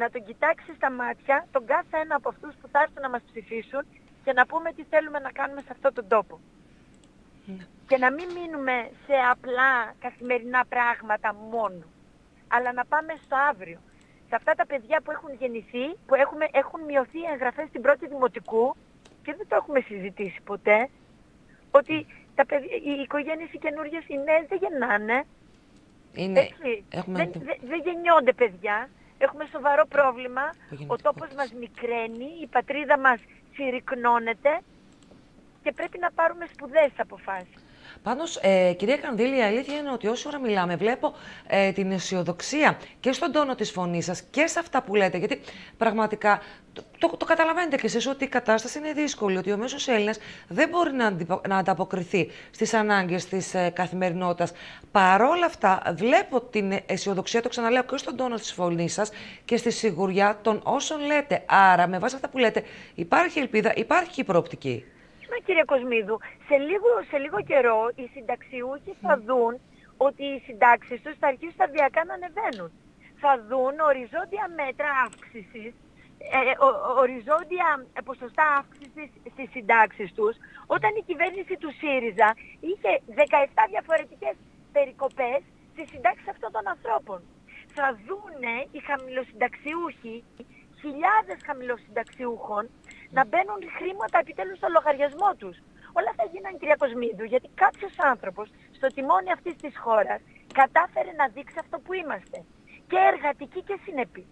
να τον κοιτάξεις στα μάτια τον κάθε ένα από αυτούς που θα έρθουν να μας ψηφίσουν και να πούμε τι θέλουμε να κάνουμε σε αυτόν τον τόπο. Ναι. Και να μην μείνουμε σε απλά καθημερινά πράγματα μόνο, αλλά να πάμε στο αύριο. Σε αυτά τα παιδιά που έχουν γεννηθεί, που έχουμε, έχουν μειωθεί οι εγγραφές στην πρώτη δημοτικού και δεν το έχουμε συζητήσει ποτέ, ότι τα παιδιά, οι οικογένειες οι καινούργιες, οι νέες δεν γεννάνε. Είναι, Έχουμε... Δεν, δεν, δεν γεννιόνται παιδιά. Έχουμε σοβαρό πρόβλημα. Ο τόπος μας μικραίνει, η πατρίδα μας συρρυκνώνεται και πρέπει να πάρουμε σπουδαίες αποφάσεις. Πάντως, ε, κυρία Κανδύλη, η αλήθεια είναι ότι όσο ώρα μιλάμε, βλέπω ε, την αισιοδοξία και στον τόνο της φωνής σας και σε αυτά που λέτε. Γιατί πραγματικά το, το, το καταλαβαίνετε κι εσείς ότι η κατάσταση είναι δύσκολη, ότι ο μέσος Έλληνας δεν μπορεί να, να ανταποκριθεί στις ανάγκες της ε, καθημερινότητας. Παρόλα αυτά, βλέπω την αισιοδοξία, το ξαναλέω, και στον τόνο της φωνής σας και στη σιγουριά των όσων λέτε. Άρα, με βάση αυτά που λέτε, υπάρχει ελπίδα, υπάρχει και η προοπτική. Μα κύριε Κοσμίδου, σε λίγο, σε λίγο καιρό οι συνταξιούχοι θα δουν ότι οι συντάξεις τους θα αρχίσουν σταδιακά να ανεβαίνουν. Θα δουν οριζόντια μέτρα αύξησης, ε, ο, οριζόντια ποσοστά αύξησης στις συντάξεις τους, όταν η κυβέρνηση του ΣΥΡΙΖΑ είχε 17 διαφορετικές περικοπές στις συντάξεις αυτών των ανθρώπων. Θα δούνε οι χαμηλοσυνταξιούχοι, χιλιάδες χαμηλοσυνταξιούχων, να μπαίνουν χρήματα επιτέλους στο λογαριασμό τους. Όλα θα γίνανε κυρία Κοσμίδου, γιατί κάποιος άνθρωπος στο τιμόνι αυτής της χώρας κατάφερε να δείξει αυτό που είμαστε. Και εργατικοί και συνεπείς.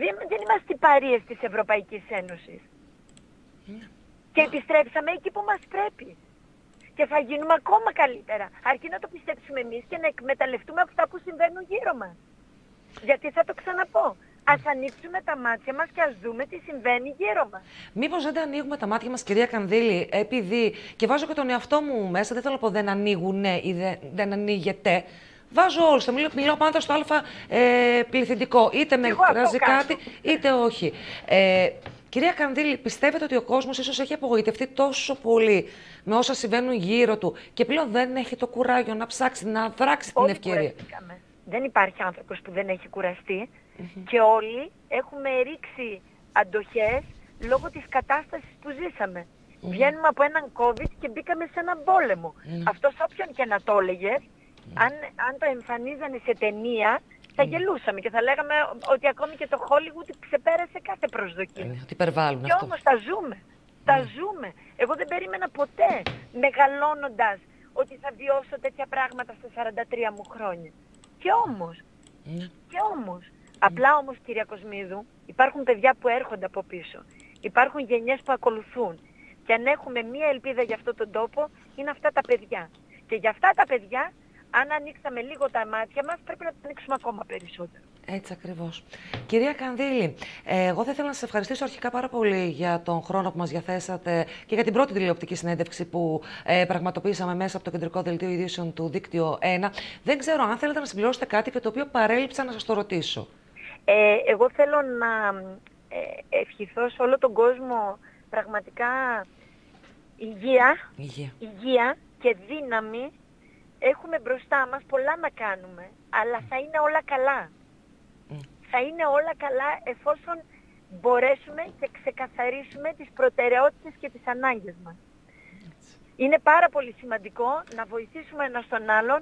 Δεν, δεν είμαστε παρείες της Ευρωπαϊκής Ένωσης. Και επιστρέψαμε εκεί που μας πρέπει. Και θα γίνουμε ακόμα καλύτερα. Αρκεί να το πιστέψουμε εμείς και να εκμεταλλευτούμε αυτά που συμβαίνουν γύρω μας. Γιατί θα το ξαναπώ. Α ανοίξουμε τα μάτια μας και ας δούμε τι συμβαίνει γύρω μας. Μήπως δεν ανοίγουμε τα μάτια μας, κυρία Κανδύλη, επειδή. και βάζω και τον εαυτό μου μέσα, δεν θέλω να πω δεν ανοίγουν ή δεν, δεν ανοίγεται. Βάζω όλους. Θα μιλάω, μιλάω πάντα στο Α ε, πληθυντικό. Είτε με εκφράζει κάτι, είτε όχι. Ε, Κυρία Κανδύλη, πιστεύετε ότι ο κόσμος ίσως έχει απογοητευτεί τόσο πολύ με όσα συμβαίνουν γύρω του και πλέον δεν έχει το κουράγιο να ψάξει, να δράξει την ευκαιρία; Δεν υπάρχει άνθρωπος που δεν έχει κουραστεί και όλοι έχουμε ρίξει αντοχές λόγω της κατάστασης που ζήσαμε. Βγαίνουμε από έναν COVID και μπήκαμε σε έναν πόλεμο. Αυτός όποιον και να το έλεγε, αν, αν το εμφανίζανε σε ταινία, θα γελούσαμε και θα λέγαμε ότι ακόμη και το Hollywood ξεπέρασε κάθε προσδοκία. Ε, ότι υπερβάλλουν και όμως τα ζούμε. Τα ζούμε. Εγώ δεν περίμενα ποτέ μεγαλώνοντας ότι θα βιώσω τέτοια πράγματα στα 43 μου χρόνια. Και όμως, και όμως, Απλά όμως κυρία Κοσμίδου υπάρχουν παιδιά που έρχονται από πίσω. Υπάρχουν γενιές που ακολουθούν. Και αν έχουμε μία ελπίδα για αυτόν τον τόπο είναι αυτά τα παιδιά. Και για αυτά τα παιδιά αν ανοίξαμε λίγο τα μάτια μας, πρέπει να τα ανοίξουμε ακόμα περισσότερο. Έτσι ακριβώς. Κυρία Κανδύλη, ε, εγώ θα ήθελα να σας ευχαριστήσω αρχικά πάρα πολύ για τον χρόνο που μας διαθέσατε και για την πρώτη τηλεοπτική συνέντευξη που ε, πραγματοποιήσαμε μέσα από το κεντρικό δελτίο ειδήσεων του Δίκτυο 1. Δεν ξέρω αν θέλετε να συμπληρώσετε κάτι και το οποίο παρέλειψα να σας το ρωτήσω. Ε, εγώ θέλω να ε, ευχηθώ σε όλο τον κόσμο πραγματικά υγεία, υγεία. και δύναμη. Έχουμε μπροστά μας πολλά να κάνουμε, αλλά θα είναι όλα καλά. Θα είναι όλα καλά εφόσον μπορέσουμε και ξεκαθαρίσουμε τις προτεραιότητες και τις ανάγκες μας. Είναι πάρα πολύ σημαντικό να βοηθήσουμε ένα τον άλλον,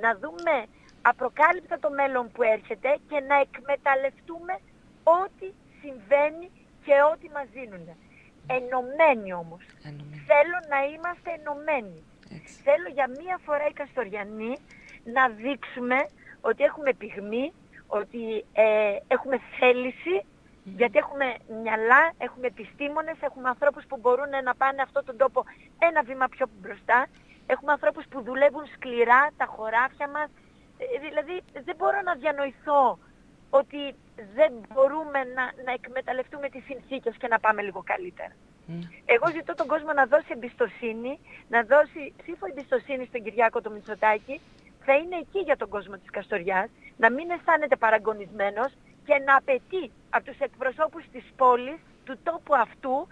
να δούμε απροκάλυπτα το μέλλον που έρχεται και να εκμεταλλευτούμε ό,τι συμβαίνει και ό,τι μας δίνουν. Ενωμένοι όμως. Θέλω να είμαστε ενωμένοι. Θέλω για μία φορά οι Καστοριανοί να δείξουμε ότι έχουμε πυγμή, ότι ε, έχουμε θέληση, γιατί έχουμε μυαλά, έχουμε επιστήμονες, έχουμε ανθρώπους που μπορούν να πάνε αυτόν τον τόπο ένα βήμα πιο μπροστά. Έχουμε ανθρώπους που δουλεύουν σκληρά τα χωράφια μας, ε, δηλαδή δεν μπορώ να διανοηθώ ότι δεν μπορούμε να, να εκμεταλλευτούμε τις συνθήκες και να πάμε λίγο καλύτερα. Εγώ ζητώ τον κόσμο να δώσει εμπιστοσύνη, να δώσει ψήφο εμπιστοσύνη στον Κυριάκο το Μητσοτάκη, θα είναι εκεί για τον κόσμο της Καστοριάς, να μην αισθάνεται παραγωνισμένος και να απαιτεί από τους εκπροσώπους της πόλης, του τόπου αυτού,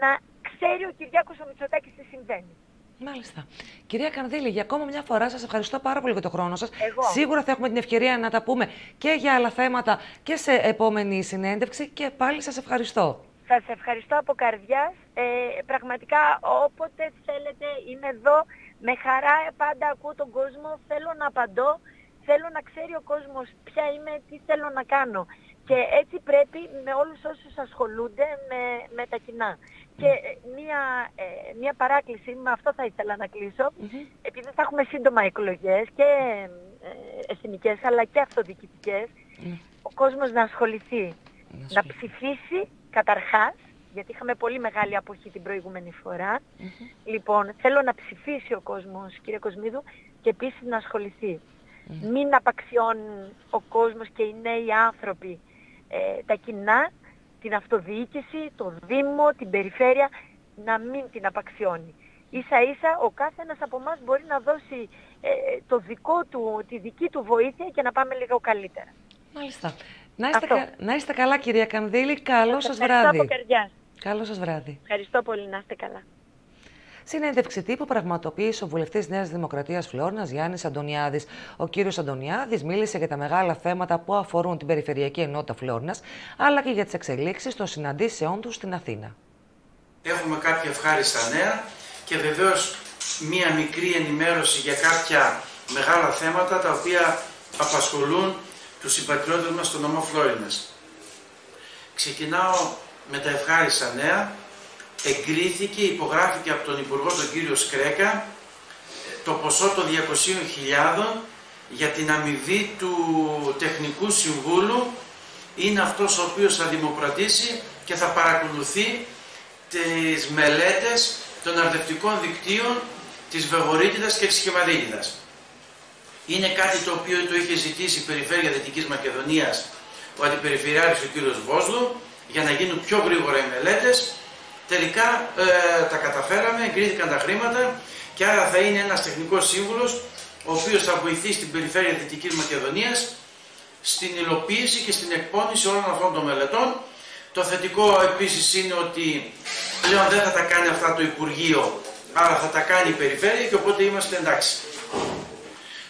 να ξέρει ο Κυριάκος ο Μητσοτάκης τι συμβαίνει. Μάλιστα. Κυρία Κανδύλη, για ακόμα μια φορά σας ευχαριστώ πάρα πολύ για τον χρόνο σας. Σίγουρα θα έχουμε την ευκαιρία να τα πούμε και για άλλα θέματα και σε επόμενη συνέντευξη και πάλι σας ευχαριστώ. Σας ευχαριστώ από καρδιάς. Ε, πραγματικά όποτε θέλετε είμαι εδώ Με χαρά πάντα ακούω τον κόσμο, θέλω να απαντώ, θέλω να ξέρει ο κόσμος ποια είμαι, τι θέλω να κάνω. Και έτσι πρέπει με όλους όσους ασχολούνται με, με τα κοινά. Και ε, μία, ε, μία παράκληση, με αυτό θα ήθελα να κλείσω, επειδή θα έχουμε σύντομα εκλογές και ε, εθνικές αλλά και αυτοδιοικητικές, ο κόσμος να ασχοληθεί, να ψηφίσει καταρχάς, γιατί είχαμε πολύ μεγάλη αποχή την προηγούμενη Λοιπόν, θέλω να ψηφίσει ο κόσμος, κύριε Κοσμίδου, και επίσης να ασχοληθεί. Μην απαξιώνει ο κόσμος και οι νέοι άνθρωποι ε, τα κοινά, την αυτοδιοίκηση, το Δήμο, την περιφέρεια, να μην την απαξιώνει. Ίσα ίσα ο κάθε ένας από εμά μπορεί να δώσει ε, το δικό του, τη δική του βοήθεια και να πάμε λίγο καλύτερα. Μάλιστα. Να είστε, κα... να είστε καλά κυρία Κανδύλη, καλό σας βράδυ. Από καρδιάς. Καλό σας βράδυ. Ευχαριστώ πολύ, να είστε καλά. Συνέντευξη τύπου πραγματοποίησε ο βουλευτής Νέας Δημοκρατίας Φλόρνας Γιάννης Αντωνιάδης. Ο κύριος Αντωνιάδης μίλησε για τα μεγάλα θέματα που αφορούν την Περιφερειακή Ενότητα Φλόρνας, αλλά και για τις εξελίξεις των συναντήσεών τους στην Αθήνα. Έχουμε κάποια ευχάριστα νέα και βεβαίως μία μικρή ενημέρωση για κάποια μεγάλα θέματα τα οποία απασχολούν τους συμπατριώτες μας στο νομό Φλόρινας. Ξεκινάω με τα ευχάριστα νέα εγκρίθηκε, υπογράφηκε από τον Υπουργό τον κύριο Σκρέκα το ποσό των 200.000 για την αμοιβή του Τεχνικού Συμβούλου είναι αυτός ο οποίος θα δημοπρατήσει και θα παρακολουθεί τις μελέτες των αρδευτικών δικτύων της Βεγορίτιδας και της Σχηματίτιδας. Είναι κάτι το οποίο το είχε ζητήσει η Περιφέρεια Δυτικής Μακεδονίας ο Αντιπεριφερειάρχης ο κύριος Βόσλου για να γίνουν πιο γρήγορα οι μελέτες Τελικά ε, τα καταφέραμε, εγκρίθηκαν τα χρήματα και άρα θα είναι ένας τεχνικός σύμβουλος ο οποίος θα βοηθήσει την περιφέρεια Δυτικής Μακεδονίας στην υλοποίηση και στην εκπόνηση όλων αυτών των μελετών. Το θετικό επίσης είναι ότι πλέον δεν θα τα κάνει αυτά το Υπουργείο, άρα θα τα κάνει η περιφέρεια και οπότε είμαστε εντάξει.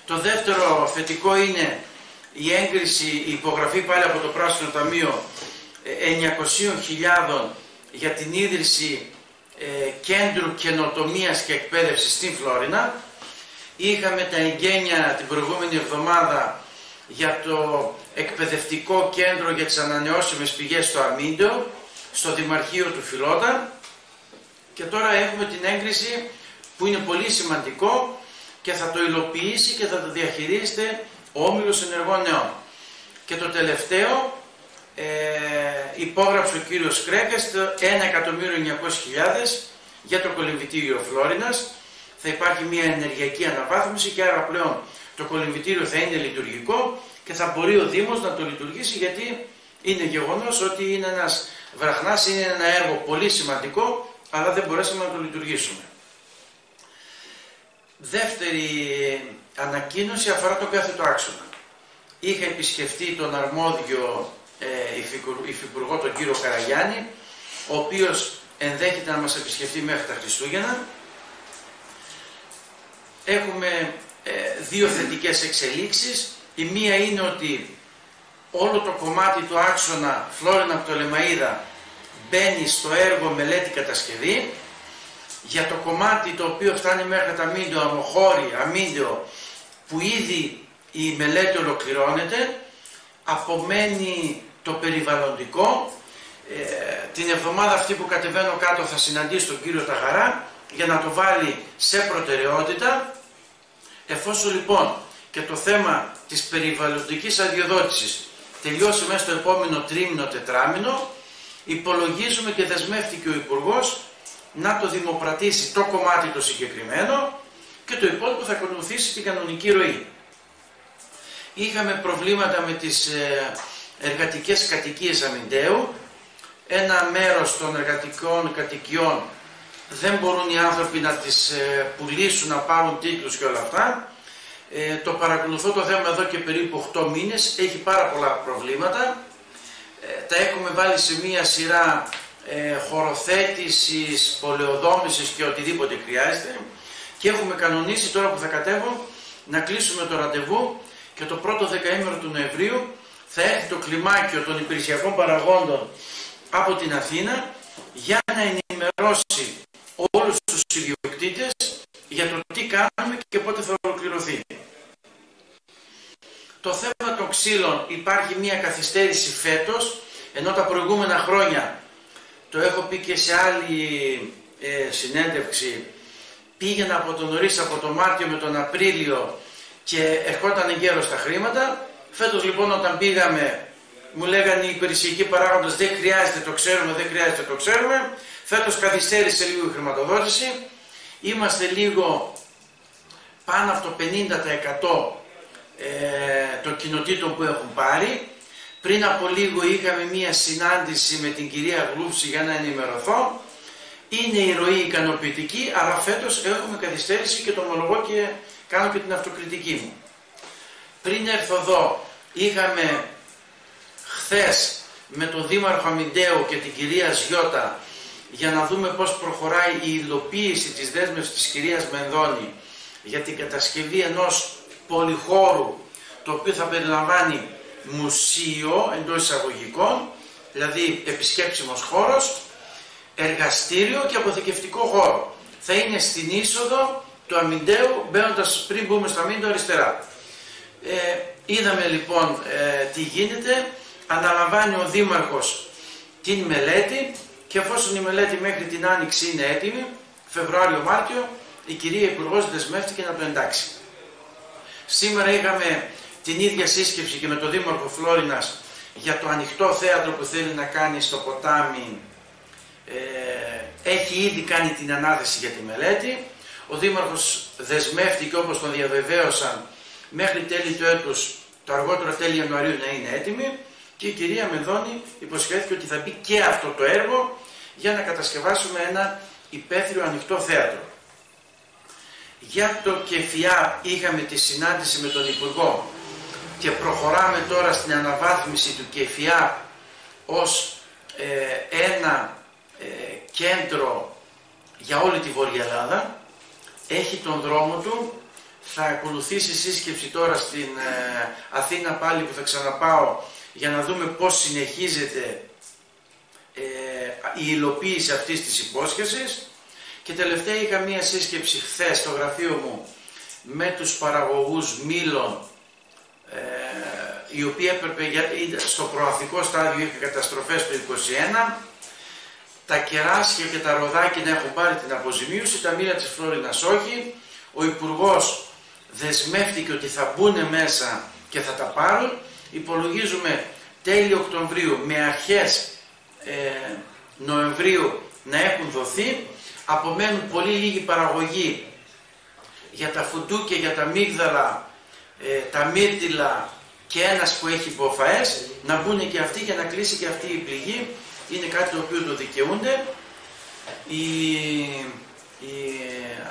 Το δεύτερο θετικό είναι η έγκριση, η υπογραφή πάλι από το Πράσινο Ταμείο 900.000 ε, για την ίδρυση ε, κέντρου καινοτομίας και εκπαίδευσης στην Φλόρινα. Είχαμε τα εγγένεια την προηγούμενη εβδομάδα για το εκπαιδευτικό κέντρο για τις ανανεώσιμες πηγές στο Αμίντεο, στο Δημαρχείο του Φιλότα και τώρα έχουμε την έγκριση που είναι πολύ σημαντικό και θα το υλοποιήσει και θα το διαχειρίζεται ο Όμιλος Ενεργών Νεών. Και το τελευταίο ε, υπόγραψε ο κύριος Κρέγκας το 1.900.000 για το κολυμβητήριο Φλόρινας. Θα υπάρχει μια ενεργειακή αναβάθμιση και άρα πλέον το κολυμβητήριο θα είναι λειτουργικό και θα μπορεί ο Δήμος να το λειτουργήσει γιατί είναι γεγονός ότι είναι ένας βραχνάς, είναι ένα έργο πολύ σημαντικό αλλά δεν μπορέσαμε να το λειτουργήσουμε. Δεύτερη ανακοίνωση αφορά το κάθετο άξονα. Είχα επισκεφτεί τον αρμόδιο ε, υφυπουργό τον κύριο Καραγιάννη, ο οποίος ενδέχεται να μας επισκεφτεί μέχρι τα Χριστούγεννα. Έχουμε ε, δύο θετικές εξελίξεις. Η μία είναι ότι όλο το κομμάτι του άξονα Φλόρινα από το Λεμαΐδα μπαίνει στο έργο μελέτη κατασκευή. Για το κομμάτι το οποίο φτάνει μέχρι τα Μίντεο, Αμοχώρη, Αμίντεο, που ήδη η μελέτη ολοκληρώνεται, απομένει το περιβαλλοντικό. Ε, την εβδομάδα αυτή που κατεβαίνω κάτω θα συναντήσω τον κύριο Ταγαρά για να το βάλει σε προτεραιότητα. Εφόσον λοιπόν και το θέμα της περιβαλλοντικής αδειοδότησης τελειώσει μέσα στο επόμενο τρίμηνο τετράμινο, υπολογίζουμε και δεσμεύτηκε ο υπουργός να το δημοπρατήσει το κομμάτι το συγκεκριμένο και το υπόλοιπο θα ακολουθήσει την κανονική ροή. Είχαμε προβλήματα με τις ε, εργατικές κατοικίες αμυντέου. Ένα μέρος των εργατικών κατοικιών δεν μπορούν οι άνθρωποι να τις ε, πουλήσουν, να πάρουν τίτλους και όλα αυτά. Ε, το παρακολουθώ το θέμα εδώ και περίπου 8 μήνες, έχει πάρα πολλά προβλήματα. Ε, τα έχουμε βάλει σε μία σειρά ε, χωροθέτησης, πολεοδόμησης και οτιδήποτε χρειάζεται και έχουμε κανονίσει τώρα που θα κατέβω να κλείσουμε το ραντεβού και το πρώτο δεκαήμερο του Νοεμβρίου θα έρθει το κλιμάκιο των υπηρεσιακών παραγόντων από την Αθήνα για να ενημερώσει όλους τους ιδιοκτήτες για για το τι κάνουμε και πότε θα ολοκληρωθεί. Το θέμα των ξύλων υπάρχει μια καθυστέρηση φέτος, ενώ τα προηγούμενα χρόνια, το έχω πει και σε άλλη ε, συνέντευξη, πήγαινα από τον νωρίς από τον Μάρτιο με τον Απρίλιο και ερχόταν γέρο στα χρήματα. Φέτος λοιπόν όταν πήγαμε μου λέγανε οι υπηρεσιακοί παράγοντες δεν χρειάζεται το ξέρουμε, δεν χρειάζεται το ξέρουμε. Φέτος καθυστέρησε λίγο η χρηματοδότηση. Είμαστε λίγο πάνω από το 50% ε, των κοινοτήτων που έχουν πάρει. Πριν από λίγο είχαμε μία συνάντηση με την κυρία Γλούψη για να ενημερωθώ. Είναι η ροή ικανοποιητική, αλλά φέτος έχουμε καθυστέρηση και το ομολογώ και κάνω και την αυτοκριτική μου. Πριν έρθω εδώ, είχαμε χθες με τον Δήμαρχο Αμυντέου και την κυρία Ζιώτα για να δούμε πώς προχωράει η υλοποίηση της δέσμευσης της κυρίας Μενδώνη για την κατασκευή ενός πολυχώρου το οποίο θα περιλαμβάνει μουσείο εντός εισαγωγικών, δηλαδή επισκέψιμος χώρος, εργαστήριο και αποθηκευτικό χώρο. Θα είναι στην είσοδο του αμυντέου μπαίνοντας πριν μπούμε στο αμύντο αριστερά. Ε, είδαμε λοιπόν ε, τι γίνεται, αναλαμβάνει ο Δήμαρχος την μελέτη και εφόσον η μελέτη μέχρι την Άνοιξη είναι έτοιμη, Φεβρουάριο-Μάρτιο, η κυρία Υπουργός δεσμεύτηκε να το εντάξει. Σήμερα είχαμε την ίδια σύσκεψη και με τον Δήμαρχο Φλόρινας για το ανοιχτό θέατρο που θέλει να κάνει στο ποτάμι. Ε, έχει ήδη κάνει την ανάθεση για τη μελέτη. Ο Δήμαρχος δεσμεύτηκε όπως τον διαβεβαίωσαν μέχρι τέλη του έτους, το αργότερο τέλη Ιανουαρίου να είναι έτοιμη και η κυρία Μεδόνη υποσχέθηκε ότι θα μπει και αυτό το έργο για να κατασκευάσουμε ένα υπαίθριο ανοιχτό θέατρο. Για το ΚΕΦΙΑ είχαμε τη συνάντηση με τον Υπουργό και προχωράμε τώρα στην αναβάθμιση του ΚΕΦΙΑ ως ε, ένα ε, κέντρο για όλη τη Βόρεια Ελλάδα. Έχει τον δρόμο του, θα ακολουθήσει σύσκεψη τώρα στην ε, Αθήνα πάλι που θα ξαναπάω για να δούμε πώς συνεχίζεται η υλοποίηση αυτής της υπόσχεσης και τελευταία είχα μία σύσκεψη χθες στο γραφείο μου με τους παραγωγούς μήλων ε, οι οποίοι έπρεπε στο προαθικό στάδιο είχε καταστροφές το 2021 τα κεράσια και τα ροδάκια να έχουν πάρει την αποζημίωση, τα μήλα της Φλόρινας όχι. Ο Υπουργός δεσμεύτηκε ότι θα μπουν μέσα και θα τα πάρουν. Υπολογίζουμε τέλη Οκτωβρίου με αρχές ε, Νοεμβρίου να έχουν δοθεί. Απομένουν πολύ λίγη παραγωγή για τα φουντούκια, για τα μίγδαλα, ε, τα μύρτιλα και ένας που έχει υποφαές να μπουν και αυτοί για να κλείσει και αυτή η πληγή. Είναι κάτι το οποίο το δικαιούνται οι, οι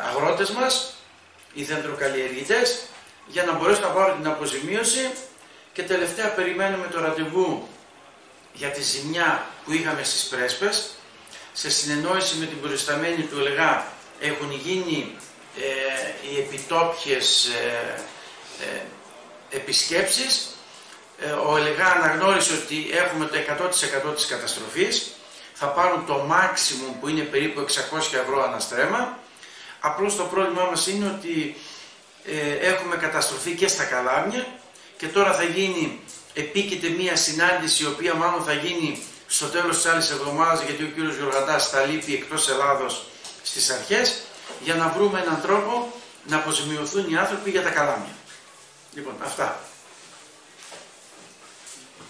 αγρότες μας, οι δέντροκαλλιεργητές για να μπορέσουν να πάρουν την αποζημίωση και τελευταία περιμένουμε το ραντεβού για τη ζημιά που είχαμε στις Πρέσπες σε συνεννόηση με την προϊσταμένη του ΕΛΓΑ έχουν γίνει ε, οι επιτόπιες ε, ε, επισκέψεις. Ε, ο ΕΛΓΑ αναγνώρισε ότι έχουμε το 100% της καταστροφής. Θα πάρουν το maximum που είναι περίπου 600 ευρώ αναστρέμα. Απλώς το πρόβλημά μας είναι ότι έχουμε καταστροφή και στα καλάμια και τώρα θα γίνει, επίκειται μία συνάντηση η οποία μάλλον θα γίνει στο τέλος της άλλης εβδομάδας, γιατί ο κύριος Γιωργαντάς θα λείπει εκτός Ελλάδος στις αρχές, για να βρούμε έναν τρόπο να αποζημιωθούν οι άνθρωποι για τα καλάμια. Λοιπόν, αυτά.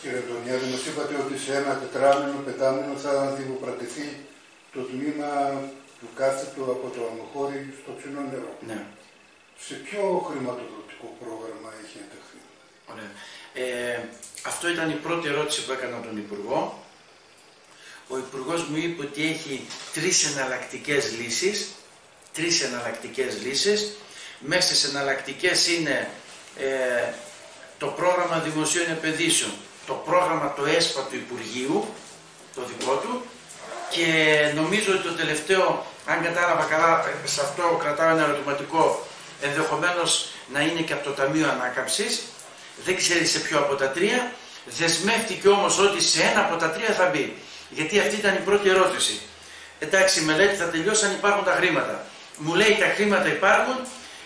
Κύριε Τονιάδη, μας είπατε ότι σε ένα τετράμινο, πετάμινο θα δημοπρατηθεί το τμήμα του κάθετου από το ανοχώρι στο ψινό νερό. Ναι. Σε ποιο χρηματοδοτικό πρόγραμμα έχει ενταχθεί; Ωραία. Ε, αυτό ήταν η πρώτη ερώτηση που έκανα τον Υπουργό ο υπουργός μου είπε ότι έχει τρεις εναλλακτικές λύσεις, τρεις εναλλακτικές λύσεις. Μέσα στις εναλλακτικές είναι ε, το πρόγραμμα δημοσίων επενδύσεων, το πρόγραμμα το ΕΣΠΑ του Υπουργείου, το δικό του, και νομίζω ότι το τελευταίο, αν κατάλαβα καλά, σε αυτό κρατάω ένα ερωτηματικό, ενδεχομένως να είναι και από το Ταμείο Ανάκαμψης, δεν ξέρει σε ποιο από τα τρία, δεσμεύτηκε όμως ότι σε ένα από τα τρία θα μπει γιατί αυτή ήταν η πρώτη ερώτηση. Εντάξει, η μελέτη θα τελειώσει αν υπάρχουν τα χρήματα. μου λέει τα χρήματα υπάρχουν,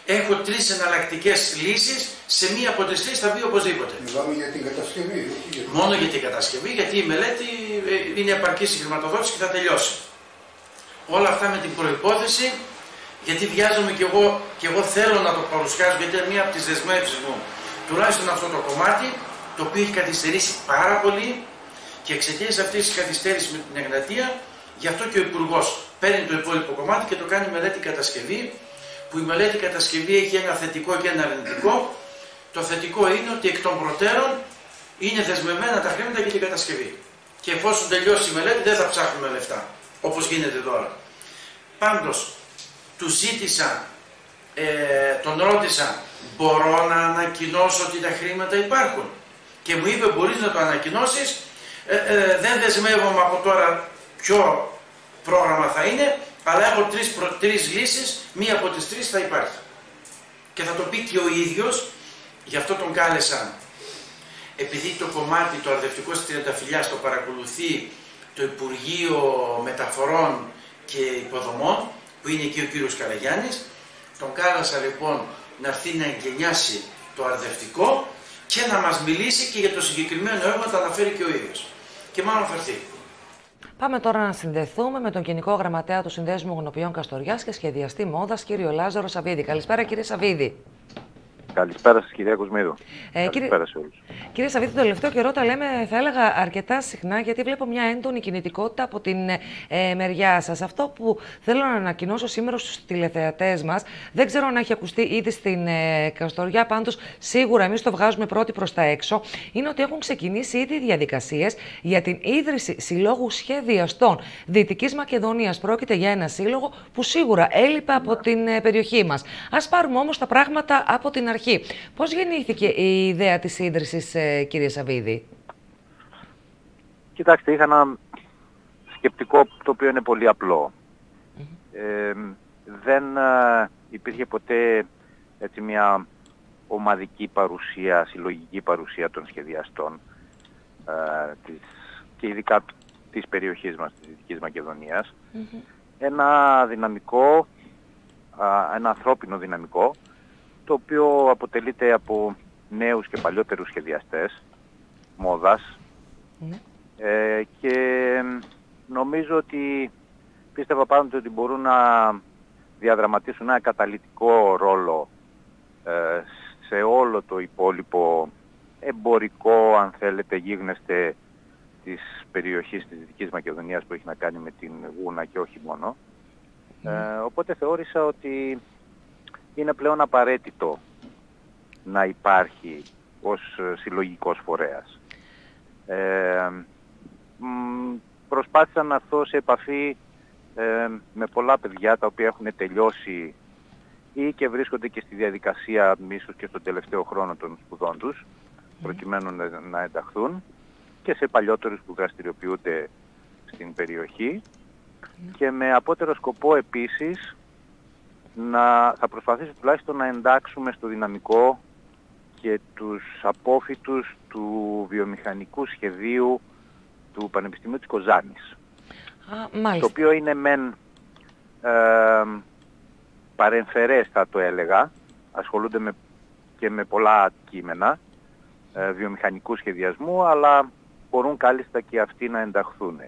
έχω τρεις εναλλακτικές λύσεις, σε μία από τις τρεις θα μπει οπωσδήποτε. Μιλάμε για την κατασκευή. Μόνο για την κατασκευή, γιατί η μελέτη ε, είναι επαρκής η χρηματοδότηση και θα τελειώσει. Όλα αυτά με την προϋπόθεση, γιατί βιάζομαι και εγώ, και εγώ θέλω να το παρουσιάσω, γιατί είναι μία από τις δεσμεύσεις μου, τουλάχιστον αυτό το κομμάτι, το οποίο έχει καθυστερήσει πάρα πολύ και εξαιτία αυτή τη καθυστέρηση με την Εγνατία, γι' αυτό και ο Υπουργός παίρνει το υπόλοιπο κομμάτι και το κάνει μελέτη κατασκευή, που η μελέτη κατασκευή έχει ένα θετικό και ένα αρνητικό. Το θετικό είναι ότι εκ των προτέρων είναι δεσμευμένα τα χρήματα για την κατασκευή. Και εφόσον τελειώσει η μελέτη δεν θα ψάχνουμε λεφτά, όπως γίνεται τώρα. Πάντως, του ζήτησα, ε, τον ρώτησα, μπορώ να ανακοινώσω ότι τα χρήματα υπάρχουν; Και μου είπε, μπορείς να το ανακοινώσεις, ε, ε, δεν δεσμεύομαι από τώρα ποιο πρόγραμμα θα είναι, αλλά έχω τρεις, προ, τρεις λύσεις, μία από τις τρεις θα υπάρχει. Και θα το πει και ο ίδιος, γι' αυτό τον κάλεσα, επειδή το κομμάτι το αρδευτικό της Τριανταφυλιάς το παρακολουθεί το Υπουργείο Μεταφορών και Υποδομών, που είναι εκεί ο κύριος Καραγιάννης, τον κάλεσα λοιπόν να έρθει να εγκαινιάσει το αρδευτικό και να μας μιλήσει και για το συγκεκριμένο έργο να τα αναφέρει και ο ίδιος. Και μάλλον θα έρθει. Πάμε τώρα να συνδεθούμε με τον Γενικό Γραμματέα του Συνδέσμου Γνωπιών Καστοριάς και σχεδιαστή μόδας, κύριο Λάζαρο Σαββίδη. Καλησπέρα κύριε Σαββίδη. Καλησπέρα σας, κυρία Κοσμίδου. Ε, Καλησπέρα σε όλους. Κύριε Σαββίδη, το τελευταίο καιρό τα λέμε, θα έλεγα, αρκετά συχνά, γιατί βλέπω μια έντονη κινητικότητα από την ε, μεριά σας. Αυτό που θέλω να ανακοινώσω σήμερα στους τηλεθεατές μας, δεν ξέρω αν έχει ακουστεί ήδη στην ε, Καστοριά, πάντως σίγουρα εμείς το βγάζουμε πρώτοι προς τα έξω, είναι ότι έχουν ξεκινήσει ήδη διαδικασίες για την ίδρυση συλλόγου σχεδιαστών Δυτικής Μακεδονίας. Πρόκειται για ένα σύλλογο που σίγουρα έλειπε από την ε, περιοχή μας. Α πάρουμε όμως τα πράγματα από την αρχή αρχή. Πώς γεννήθηκε η ιδέα της ίδρυσης, ε, κύριε Σαββίδη; Κοιτάξτε, είχα ένα σκεπτικό το οποίο είναι πολύ απλό. Ε, δεν ε, υπήρχε ποτέ έτσι μια ομαδική παρουσία, συλλογική παρουσία των σχεδιαστών ε, της, και ειδικά της περιοχής μας, της Δυτικής Μακεδονίας. Ένα δυναμικό, ένα ανθρώπινο δυναμικό, το οποίο αποτελείται από νέους και παλιότερους σχεδιαστές μόδας ναι. ε, και νομίζω ότι πίστευα πάντοτε ότι μπορούν να διαδραματίσουν ένα καταλητικό ρόλο ε, σε όλο το υπόλοιπο εμπορικό, αν θέλετε, γίγνεσθε της περιοχής της Δυτικής Μακεδονίας που έχει να κάνει με την Γούνα και όχι μόνο. Ναι. Ε, οπότε θεώρησα ότι είναι πλέον απαραίτητο να υπάρχει ως συλλογικός φορέας. Ε, προσπάθησα να έρθω σε επαφή ε, με πολλά παιδιά τα οποία έχουν τελειώσει ή και βρίσκονται και στη διαδικασία ίσως και στον τελευταίο χρόνο των σπουδών τους προκειμένου να ενταχθούν και σε παλιότερους που δραστηριοποιούνται στην περιοχή. Και με απότερο σκοπό επίσης να, θα προσπαθήσω τουλάχιστον να εντάξουμε στο δυναμικό και τους απόφοιτους του βιομηχανικού σχεδίου του Πανεπιστημίου της Κοζάνης. Α, το οποίο είναι μεν ε, παρεμφερές θα το έλεγα, ασχολούνται με, και με πολλά κείμενα ε, βιομηχανικού σχεδιασμού, αλλά μπορούν κάλλιστα και αυτοί να ενταχθούν.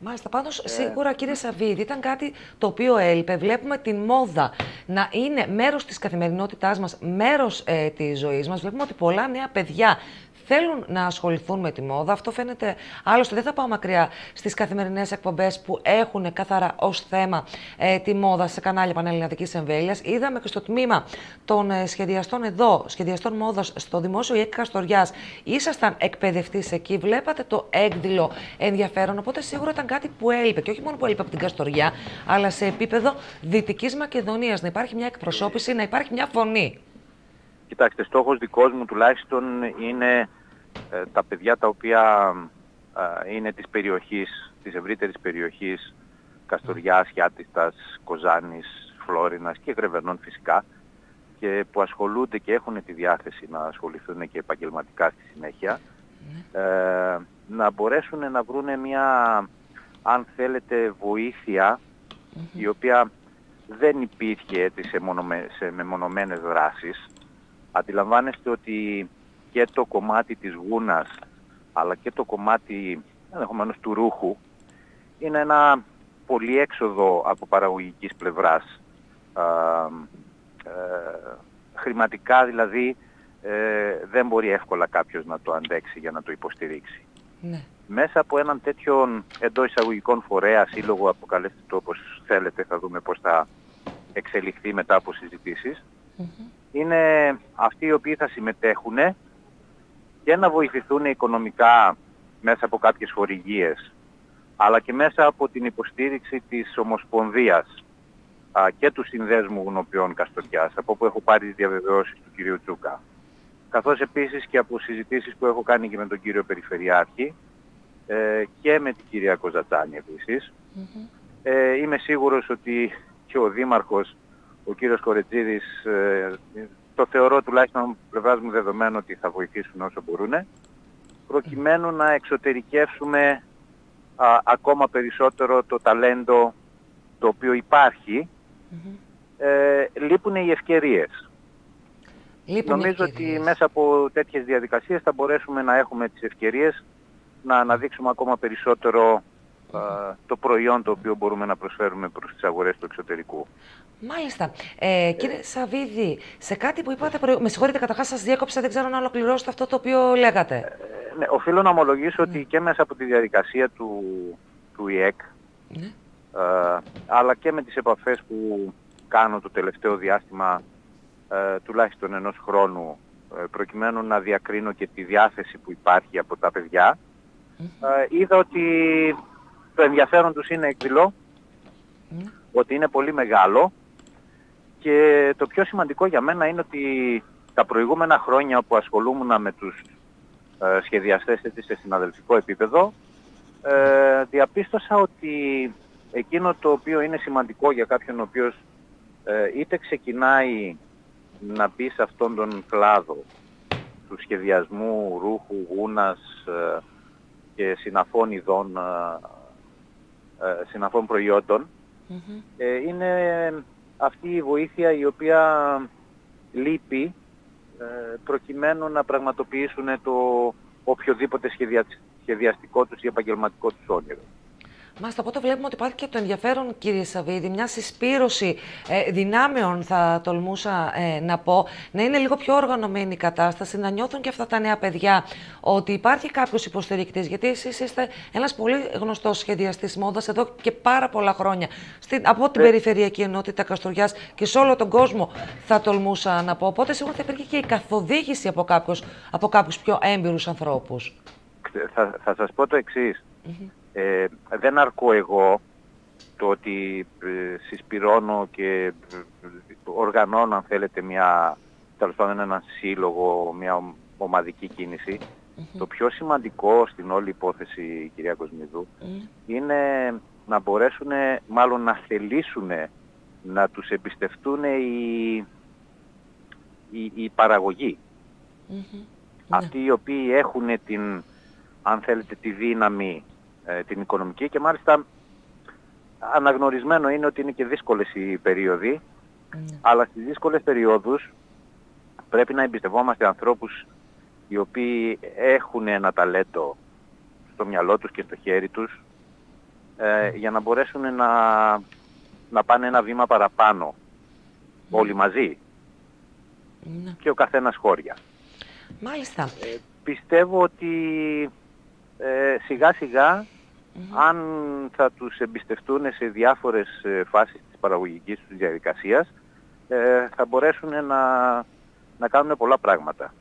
Μάλιστα. Πάντως, ε... σίγουρα, κύριε Σαββίδη, ήταν κάτι το οποίο έλειπε. Βλέπουμε την μόδα να είναι μέρος της καθημερινότητάς μας, μέρος ε, της ζωής μας. Βλέπουμε ότι πολλά νέα παιδιά θέλουν να ασχοληθούν με τη μόδα. Αυτό φαίνεται. Άλλωστε, δεν θα πάω μακριά στις καθημερινές εκπομπές που έχουν καθαρά ως θέμα ε, τη μόδα σε κανάλια Πανελληνατική Εμβέλειας. Είδαμε και στο τμήμα των ε, σχεδιαστών εδώ, σχεδιαστών μόδας στο Δημόσιο ΙΕΚ Καστοριάς. Ήσασταν εκπαιδευτή εκεί, βλέπατε το έκδηλο ενδιαφέρον. Οπότε σίγουρα ήταν κάτι που έλειπε. Και όχι μόνο που έλειπε από την Καστοριά, αλλά σε επίπεδο Δυτικής Μακεδονίας. Να υπάρχει μια εκπροσώπηση, να υπάρχει μια φωνή. Κοιτάξτε, στόχος δικός μου τουλάχιστον είναι ε, τα παιδιά τα οποία ε, είναι της περιοχής, της ευρύτερης περιοχής Καστοριάς, Χιάτιστας, Κοζάνης, Φλόρινας και Γρεβενών φυσικά και που ασχολούνται και έχουν τη διάθεση να ασχοληθούν και επαγγελματικά στη συνέχεια ε, να μπορέσουν να βρουν μια αν θέλετε βοήθεια η οποία δεν υπήρχε έτσι σε, μονομε, σε μεμονωμένες δράσεις. Αντιλαμβάνεστε ότι και το κομμάτι της γούνας αλλά και το κομμάτι ενδεχομένως του ρούχου είναι ένα πολύ έξοδο από παραγωγικής πλευράς. Ε, χρηματικά δηλαδή ε, δεν μπορεί εύκολα κάποιος να το αντέξει για να το υποστηρίξει. Ναι. Μέσα από έναν τέτοιον εντό εισαγωγικών φορέα, σύλλογο, αποκαλέστε το όπως θέλετε, θα δούμε πώς θα εξελιχθεί μετά από είναι αυτοί οι οποίοι θα συμμετέχουν και να βοηθηθούν οικονομικά μέσα από κάποιες χορηγίες, αλλά και μέσα από την υποστήριξη της Ομοσπονδίας και του Συνδέσμου Γνωπιών Καστοριάς, από όπου έχω πάρει τις διαβεβαιώσεις του κυρίου Τσούκα. Καθώς επίσης και από συζητήσεις που έχω κάνει και με τον κύριο Περιφερειάρχη ε, και με την κυρία Κοζατσάνη επίσης. Ε, είμαι σίγουρος ότι και ο Δήμαρχος, ο κύριος Κορετζίδης, ε, το θεωρώ τουλάχιστον από πλευράς μου δεδομένο ότι θα βοηθήσουν όσο μπορούν, προκειμένου να εξωτερικεύσουμε ακόμα περισσότερο το ταλέντο το οποίο υπάρχει. Ε, λείπουν οι ευκαιρίες. Νομίζω ότι μέσα από τέτοιες διαδικασίες θα μπορέσουμε να έχουμε τις ευκαιρίες να αναδείξουμε ακόμα περισσότερο το προϊόν το οποίο μπορούμε να προσφέρουμε προς τις αγορές του εξωτερικού. Μάλιστα. Ε, κύριε Σαββίδη, σε κάτι που είπατε προηγουμένως, με συγχωρείτε καταρχάς σας διέκοψα, δεν ξέρω να ολοκληρώσετε αυτό το οποίο λέγατε. Ε, ναι, οφείλω να ομολογήσω ότι και μέσα από τη διαδικασία του, του ΙΕΚ, ναι αλλά και με τις επαφές που κάνω το τελευταίο διάστημα ε, τουλάχιστον ενός χρόνου ε, προκειμένου να διακρίνω και τη διάθεση που υπάρχει από τα παιδιά ε, είδα ότι το ενδιαφέρον τους είναι εκδηλώ ότι είναι πολύ μεγάλο και το πιο σημαντικό για μένα είναι ότι τα προηγούμενα χρόνια που ασχολούμουν με τους σχεδιαστές έτσι σε συναδελφικό επίπεδο διαπίστωσα ότι εκείνο το οποίο είναι σημαντικό για κάποιον ο οποίος ε, είτε ξεκινάει να μπει σε αυτόν τον κλάδο του σχεδιασμού ρούχου, γούνας ε, και συναφών ειδών, ε, ε συναφών είναι αυτή η βοήθεια η οποία λείπει προκειμένου να πραγματοποιήσουν το οποιοδήποτε σχεδιαστικό τους ή επαγγελματικό τους όνειρο. Μάλιστα, οπότε βλέπουμε ότι υπάρχει και το ενδιαφέρον, κύριε Σαββίδη, μια συσπήρωση ε, δυνάμεων, θα τολμούσα ε, να πω, να είναι λίγο πιο οργανωμένη η κατάσταση, να νιώθουν και αυτά τα νέα παιδιά ότι υπάρχει κάποιος υποστηρικτής. Γιατί εσείς είστε ένας πολύ γνωστός σχεδιαστής μόδας εδώ και πάρα πολλά χρόνια. Στην, από την ε. Περιφερειακή Ενότητα Καστοριάς και σε όλο τον κόσμο, θα τολμούσα να πω. Οπότε σίγουρα θα υπήρχε και η καθοδήγηση από κάποιου από πιο έμπειρους ανθρώπους. Θα, θα σας πω το εξής. Ε, δεν αρκώ εγώ το ότι ε, συσπηρώνω και ε, οργανώνω αν θέλετε μια, τέλος πάντων έναν σύλλογο, μια ομαδική Το πιο σημαντικό στην όλη υπόθεση κυρία Κοσμιδού είναι να μπορέσουν, μάλλον να θελήσουν να τους εμπιστευτούν οι, οι, οι παραγωγοί. Αυτοί οι οποίοι έχουν την, αν θέλετε, τη δύναμη ε, την οικονομική και μάλιστα αναγνωρισμένο είναι ότι είναι και δύσκολες οι περίοδοι, ναι. αλλά στις δύσκολες περιόδους πρέπει να εμπιστευόμαστε ανθρώπους οι οποίοι έχουν ένα ταλέντο στο μυαλό τους και στο χέρι τους ε, για να μπορέσουν να, να πάνε ένα βήμα παραπάνω όλοι μαζί ναι. και ο καθένας χώρια. Μάλιστα. Ε, πιστεύω ότι ε, σιγά σιγά αν θα τους εμπιστευτούν σε διάφορες ε, φάσεις της παραγωγικής τους διαδικασίας, ε, θα μπορέσουν να, να κάνουν πολλά πράγματα.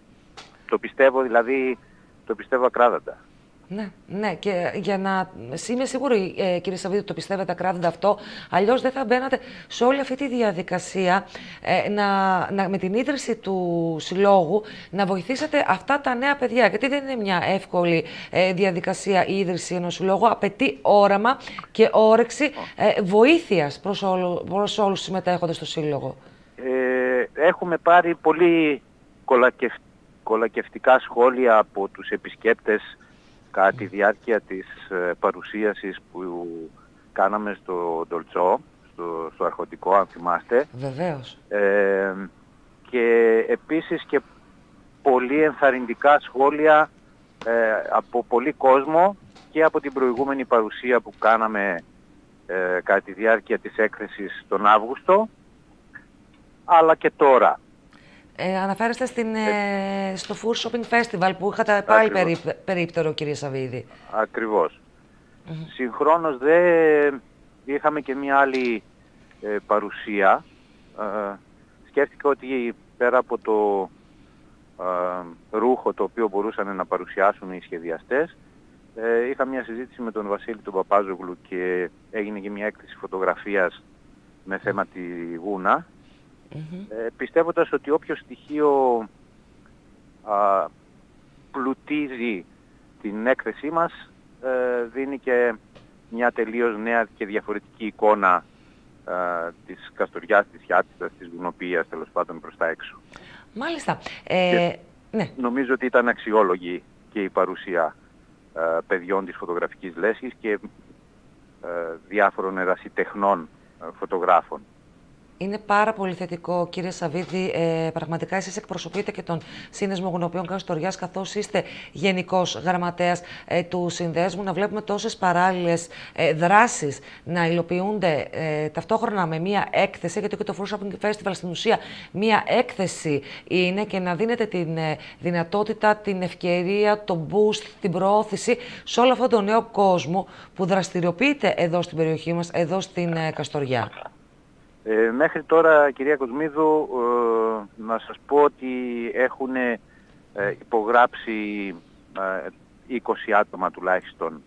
Το πιστεύω δηλαδή, το πιστεύω ακράδαντα. Ναι, ναι, και για να. Είμαι σίγουρη, ε, κύριε Σαββίδη, ότι το πιστεύετε ακράδαντα αυτό. Αλλιώς δεν θα μπαίνατε σε όλη αυτή τη διαδικασία ε, να, να, με την ίδρυση του συλλόγου να βοηθήσετε αυτά τα νέα παιδιά. Γιατί δεν είναι μια εύκολη ε, διαδικασία η ίδρυση ενός συλλόγου. Απαιτεί όραμα και όρεξη ε, βοήθειας προς όλους τους συμμετέχοντες στο σύλλογο. Ε, έχουμε πάρει πολύ κολακευτικά σχόλια από τους επισκέπτες κατά τη διάρκεια της ε, παρουσίασης που κάναμε στο Ντολτσό, στο, στο αρχοντικό, αν θυμάστε. Βεβαίως. Ε, και επίσης και πολύ ενθαρρυντικά σχόλια ε, από πολύ κόσμο και από την προηγούμενη παρουσία που κάναμε ε, κατά τη διάρκεια της έκθεσης τον Αύγουστο, αλλά και τώρα. Ε, αναφέρεστε στην, ε, στο Food Shopping Festival που είχατε πάλι περί, περίπτερο, κύριε Σαββίδη. Ακριβώς. Mm Συγχρόνως δε είχαμε και μια άλλη ε, παρουσία. Ε, σκέφτηκα ότι πέρα από το ρούχο το οποίο μπορούσαν να παρουσιάσουν οι σχεδιαστές, ε, είχα μια συζήτηση με τον Βασίλη τον Παπάζογλου και έγινε και μια έκθεση φωτογραφίας με θέμα τη Γούνα, ε, πιστεύοντας ότι όποιο στοιχείο α, πλουτίζει την έκθεσή μας ε, δίνει και μια τελείως νέα και διαφορετική εικόνα ε, της Καστοριάς, της Χιάτιστας, της Γουνοποίησης τέλος πάντων προς τα έξω. Μάλιστα. Ε, ναι. Νομίζω ότι ήταν αξιόλογη και η παρουσία ε, παιδιών της φωτογραφικής λέσχης και ε, διάφορων ερασιτεχνών ε, φωτογράφων. Είναι πάρα πολύ θετικό, κύριε Σαββίδη. Ε, πραγματικά εσείς εκπροσωπείτε και τον Σύνδεσμο Γουνοποιών Καστοριάς, καθώς είστε γενικός γραμματέας ε, του Συνδέσμου, να βλέπουμε τόσες παράλληλες ε, δράσεις να υλοποιούνται ε, ταυτόχρονα με μία έκθεση, γιατί και το Fruit Shopping Festival στην ουσία μία έκθεση είναι και να δίνετε την ε, δυνατότητα, την ευκαιρία, το boost, την προώθηση σε όλο αυτόν τον νέο κόσμο που δραστηριοποιείται εδώ στην περιοχή μας, εδώ στην ε, Καστοριά. Ε, μέχρι τώρα, κυρία Κοσμίδου, ε, να σας πω ότι έχουν ε, υπογράψει 20 άτομα τουλάχιστον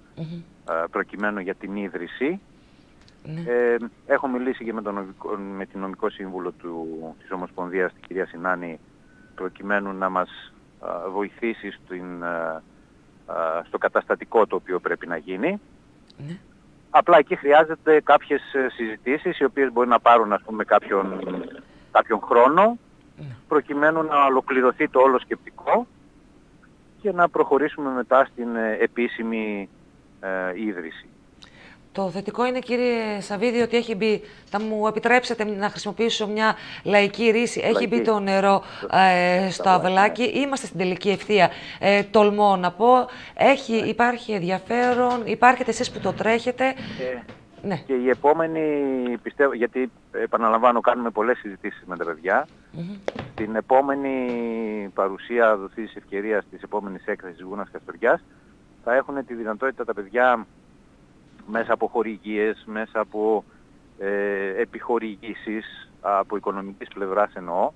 προκειμένου για την ίδρυση. Ναι. έχω μιλήσει και με, τον, με την νομικό σύμβουλο του, της Ομοσπονδίας, την κυρία Συνάνη, προκειμένου να μας βοηθήσει στην, στο καταστατικό το οποίο πρέπει να γίνει. Ναι. Απλά εκεί χρειάζεται κάποιες ε, συζητήσεις οι οποίες μπορεί να πάρουν ας πούμε κάποιον, κάποιον χρόνο ναι. προκειμένου να ολοκληρωθεί το όλο σκεπτικό και να προχωρήσουμε μετά στην ε, επίσημη ε, ίδρυση. Το θετικό είναι, κύριε Σαββίδη, ότι έχει μπει, θα μου επιτρέψετε να χρησιμοποιήσω μια λαϊκή ρίση, έχει μπει το νερό ε, στο αυλάκι, είμαστε στην τελική ευθεία. Ε, τολμώ να πω, έχει, υπάρχει ενδιαφέρον, υπάρχετε εσείς που το τρέχετε. Ε, ναι. Και η επόμενη, πιστεύω, γιατί επαναλαμβάνω, κάνουμε πολλές συζητήσεις με τα παιδιά. Την επόμενη παρουσία δοθής της ευκαιρίας της επόμενης έκθεσης Γούνας Καστοριάς θα έχουν τη δυνατότητα τα παιδιά μέσα από χορηγίες, μέσα από ε, επιχορηγήσεις, από οικονομικής πλευράς εννοώ,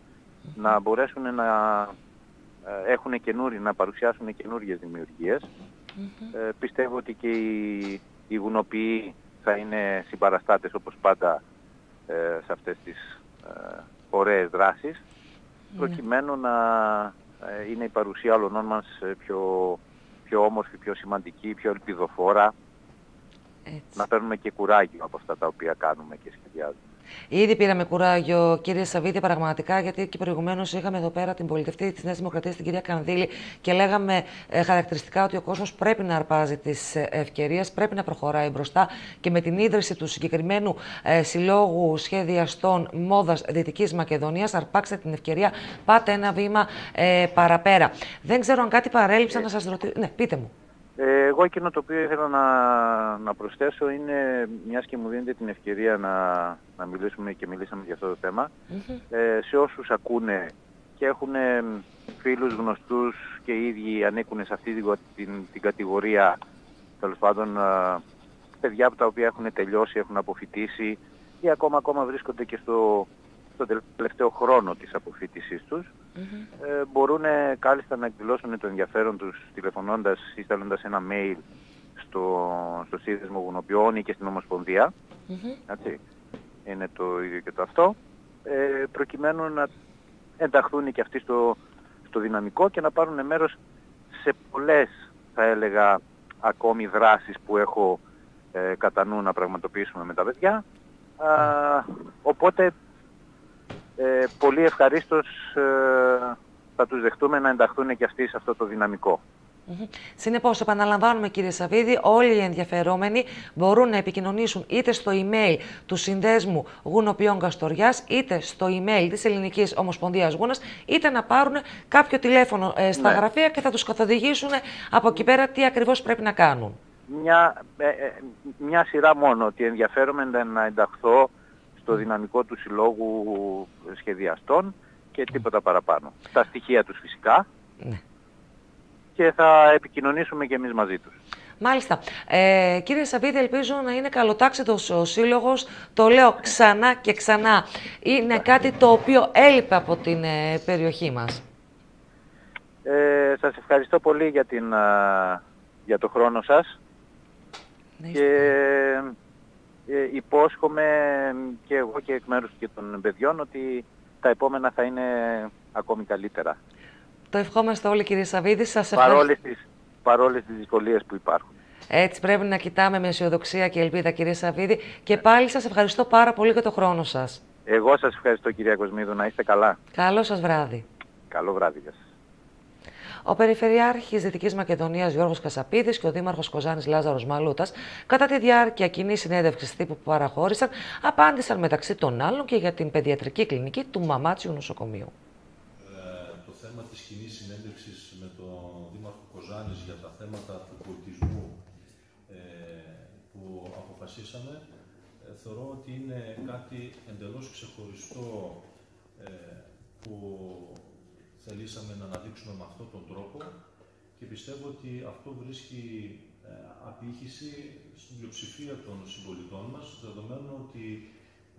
να μπορέσουν να ε, έχουν καινούριοι, να παρουσιάσουν καινούριες Ε, πιστεύω ότι και οι, οι γουνοποιοί θα είναι συμπαραστάτες όπως πάντα ε, σε αυτές τις ε, ωραίες δράσεις, προκειμένου να ε, είναι η παρουσία όλων μας πιο, πιο όμορφη, πιο σημαντική, πιο ελπιδοφόρα να παίρνουμε και κουράγιο από αυτά τα οποία κάνουμε και σχεδιάζουμε. Ήδη πήραμε κουράγιο, κύριε Σαββίδη, πραγματικά, γιατί και προηγουμένως είχαμε εδώ πέρα την πολιτευτή της Νέας Δημοκρατίας, την κυρία Κανδύλη, και λέγαμε ε, χαρακτηριστικά ότι ο κόσμος πρέπει να αρπάζει τις ε, ευκαιρίες, πρέπει να προχωράει μπροστά και με την ίδρυση του συγκεκριμένου ε, συλλόγου σχεδιαστών μόδας Δυτικής Μακεδονίας, αρπάξτε την ευκαιρία, πάτε ένα βήμα ε, παραπέρα. Δεν ξέρω αν κάτι παρέλειψα να σας ρωτήσω. Ναι, πείτε μου. Ε, εγώ εκείνο το οποίο ήθελα να, να προσθέσω είναι, μιας και μου δίνετε την ευκαιρία να, να μιλήσουμε και μιλήσαμε για αυτό το θέμα, ε, σε όσους ακούνε και έχουν φίλους γνωστούς και οι ίδιοι ανήκουν σε αυτή την, την, κατηγορία, τέλος πάντων, ε, παιδιά από τα οποία έχουν τελειώσει, έχουν αποφυτίσει ή ακόμα, ακόμα βρίσκονται και στο, στο τελευταίο χρόνο της αποφύτισής τους, ε, μπορούν κάλλιστα να εκδηλώσουν το ενδιαφέρον τους τηλεφωνώντας ή στέλνοντας ένα mail στο, στο σύνδεσμο γουνοποιών ή και στην Ομοσπονδία. Έτσι. Είναι το ίδιο και το αυτό. Ε, προκειμένου να ενταχθούν και αυτοί στο, στο δυναμικό και να πάρουν μέρος σε πολλές, θα έλεγα, ακόμη δράσεις που έχω ε, κατά νου να πραγματοποιήσουμε με τα παιδιά. οπότε ε, πολύ ευχαρίστως ε, θα τους δεχτούμε να ενταχθούν και αυτοί σε αυτό το δυναμικό. Mm Συνεπώς, επαναλαμβάνουμε κύριε Σαββίδη, όλοι οι ενδιαφερόμενοι μπορούν να επικοινωνήσουν είτε στο email του Συνδέσμου Γουνοποιών Καστοριά, είτε στο email της Ελληνικής Ομοσπονδίας Γούνας, είτε να πάρουν κάποιο τηλέφωνο ε, στα ναι. γραφεία και θα τους καθοδηγήσουν από εκεί πέρα τι ακριβώς πρέπει να κάνουν. Μια, ε, ε, μια σειρά μόνο ότι ενδιαφέρομαι να ενταχθώ στο δυναμικό του Συλλόγου Σχεδιαστών και τίποτα παραπάνω. Τα στοιχεία τους φυσικά. Ναι και θα επικοινωνήσουμε και εμείς μαζί τους. Μάλιστα. Ε, κύριε Σαββίδη, ελπίζω να είναι καλοτάξιτος ο Σύλλογος. Το λέω ξανά και ξανά. Είναι κάτι το οποίο έλειπε από την ε, περιοχή μας. Ε, σας ευχαριστώ πολύ για, την, για το χρόνο σας. και ε, υπόσχομαι και εγώ και εκ μέρους και των παιδιών ότι τα επόμενα θα είναι ακόμη καλύτερα. Το ευχόμαστε όλοι κύριε Σαββίδη. Σας παρόλες, τις, παρόλες τις δυσκολίες που υπάρχουν. Έτσι πρέπει να κοιτάμε με αισιοδοξία και ελπίδα κύριε Σαββίδη. Και πάλι σας ευχαριστώ πάρα πολύ για το χρόνο σας. Εγώ σας ευχαριστώ κυρία Κοσμίδου. Να είστε καλά. Καλό σας βράδυ. Καλό βράδυ για σας. Ο Περιφερειάρχης Δυτικής Μακεδονίας Γιώργος Κασαπίδης και ο Δήμαρχος Κοζάνης Λάζαρος Μαλούτας, κατά τη διάρκεια κοινή συνέντευξης τύπου που παραχώρησαν, απάντησαν μεταξύ των άλλων και για την παιδιατρική κλινική του Μαμάτσιου Νοσοκομείου. θεωρώ ότι είναι κάτι εντελώς ξεχωριστό ε, που θελήσαμε να αναδείξουμε με αυτόν τον τρόπο και πιστεύω ότι αυτό βρίσκει ε, απήχηση στην πλειοψηφία των συμπολιτών μας, δεδομένου ότι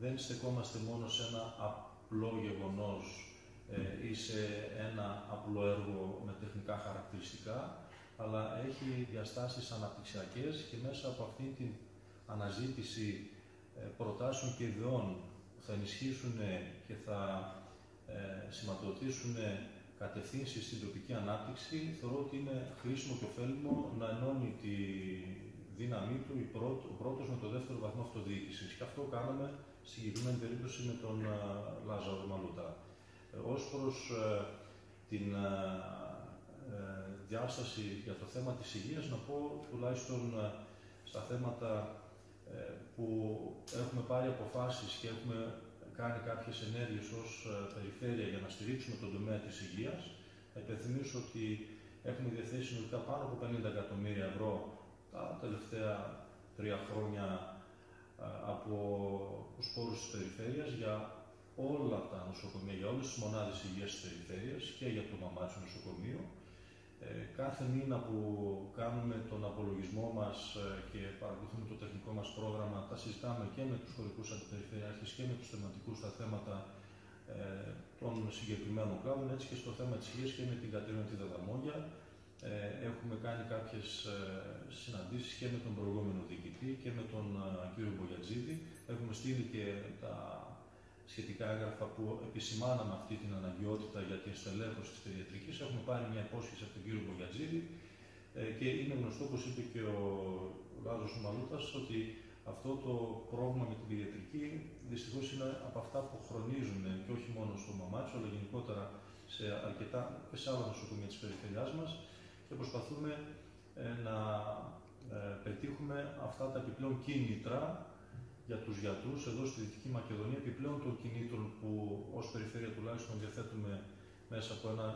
δεν στεκόμαστε μόνο σε ένα απλό γεγονός ε, ή σε ένα απλό έργο με τεχνικά χαρακτηριστικά, αλλά έχει διαστάσεις αναπτυξιακές και μέσα από αυτήν την αναζήτηση ε, προτάσεων και ιδεών θα ενισχύσουν και θα ε, σηματοδοτήσουν κατευθύνσει στην τοπική ανάπτυξη, θεωρώ ότι είναι χρήσιμο και ωφέλιμο να ενώνει τη δύναμή του ο πρώτος με το δεύτερο βαθμό αυτοδιοίκησης. Και αυτό κάναμε στη συγκεκριμένη περίπτωση με τον ε, Λάζαρο Μαλούτα. Ω προς την διάσταση για το θέμα της υγείας, να πω τουλάχιστον στα θέματα ε, που έχουμε πάρει αποφάσεις και έχουμε κάνει κάποιες ενέργειες ως ε, περιφέρεια για να στηρίξουμε τον τομέα της υγείας. Επιθυμίσω ότι έχουμε διαθέσει συνολικά πάνω από 50 εκατομμύρια ευρώ τα τελευταία τρία χρόνια ε, από τους πόρους της περιφέρειας για όλα τα νοσοκομεία, για όλες τις μονάδες υγείας της περιφέρειας και για το μαμάτσιο νοσοκομείο. Ε, κάθε μήνα που κάνουμε τον απολογισμό μας ε, και παρακολουθούμε το τεχνικό μας πρόγραμμα, τα συζητάμε και με τους χωρικούς αντιπεριφερειάρχες και με τους θεματικούς στα θέματα ε, των συγκεκριμένων κλάδων, έτσι και στο θέμα της υγείας και με την Κατρίνα τη Δεδαμόγια. Ε, έχουμε κάνει κάποιες ε, συναντήσεις και με τον προηγούμενο διοικητή και με τον κύριο Μπογιατζίδη. Έχουμε στείλει και τα σχετικά έγγραφα που επισημάναμε αυτή την αναγκαιότητα για την στελέχωση τη παιδιατρική. Έχουμε πάρει μια υπόσχεση από τον κύριο Μπογιατζίδη ε, και είναι γνωστό, όπως είπε και ο Λάζο Μαλούτα, ότι αυτό το πρόβλημα με την παιδιατρική δυστυχώς είναι από αυτά που χρονίζουν και όχι μόνο στο Μαμάτσο, αλλά γενικότερα σε αρκετά και σε άλλα νοσοκομεία της περιφερειάς μας και προσπαθούμε ε, να ε, πετύχουμε αυτά τα επιπλέον κίνητρα για τους γιατρούς εδώ στη Δυτική Μακεδονία, επιπλέον των κινήτρων που ως περιφέρεια τουλάχιστον διαθέτουμε μέσα από ένα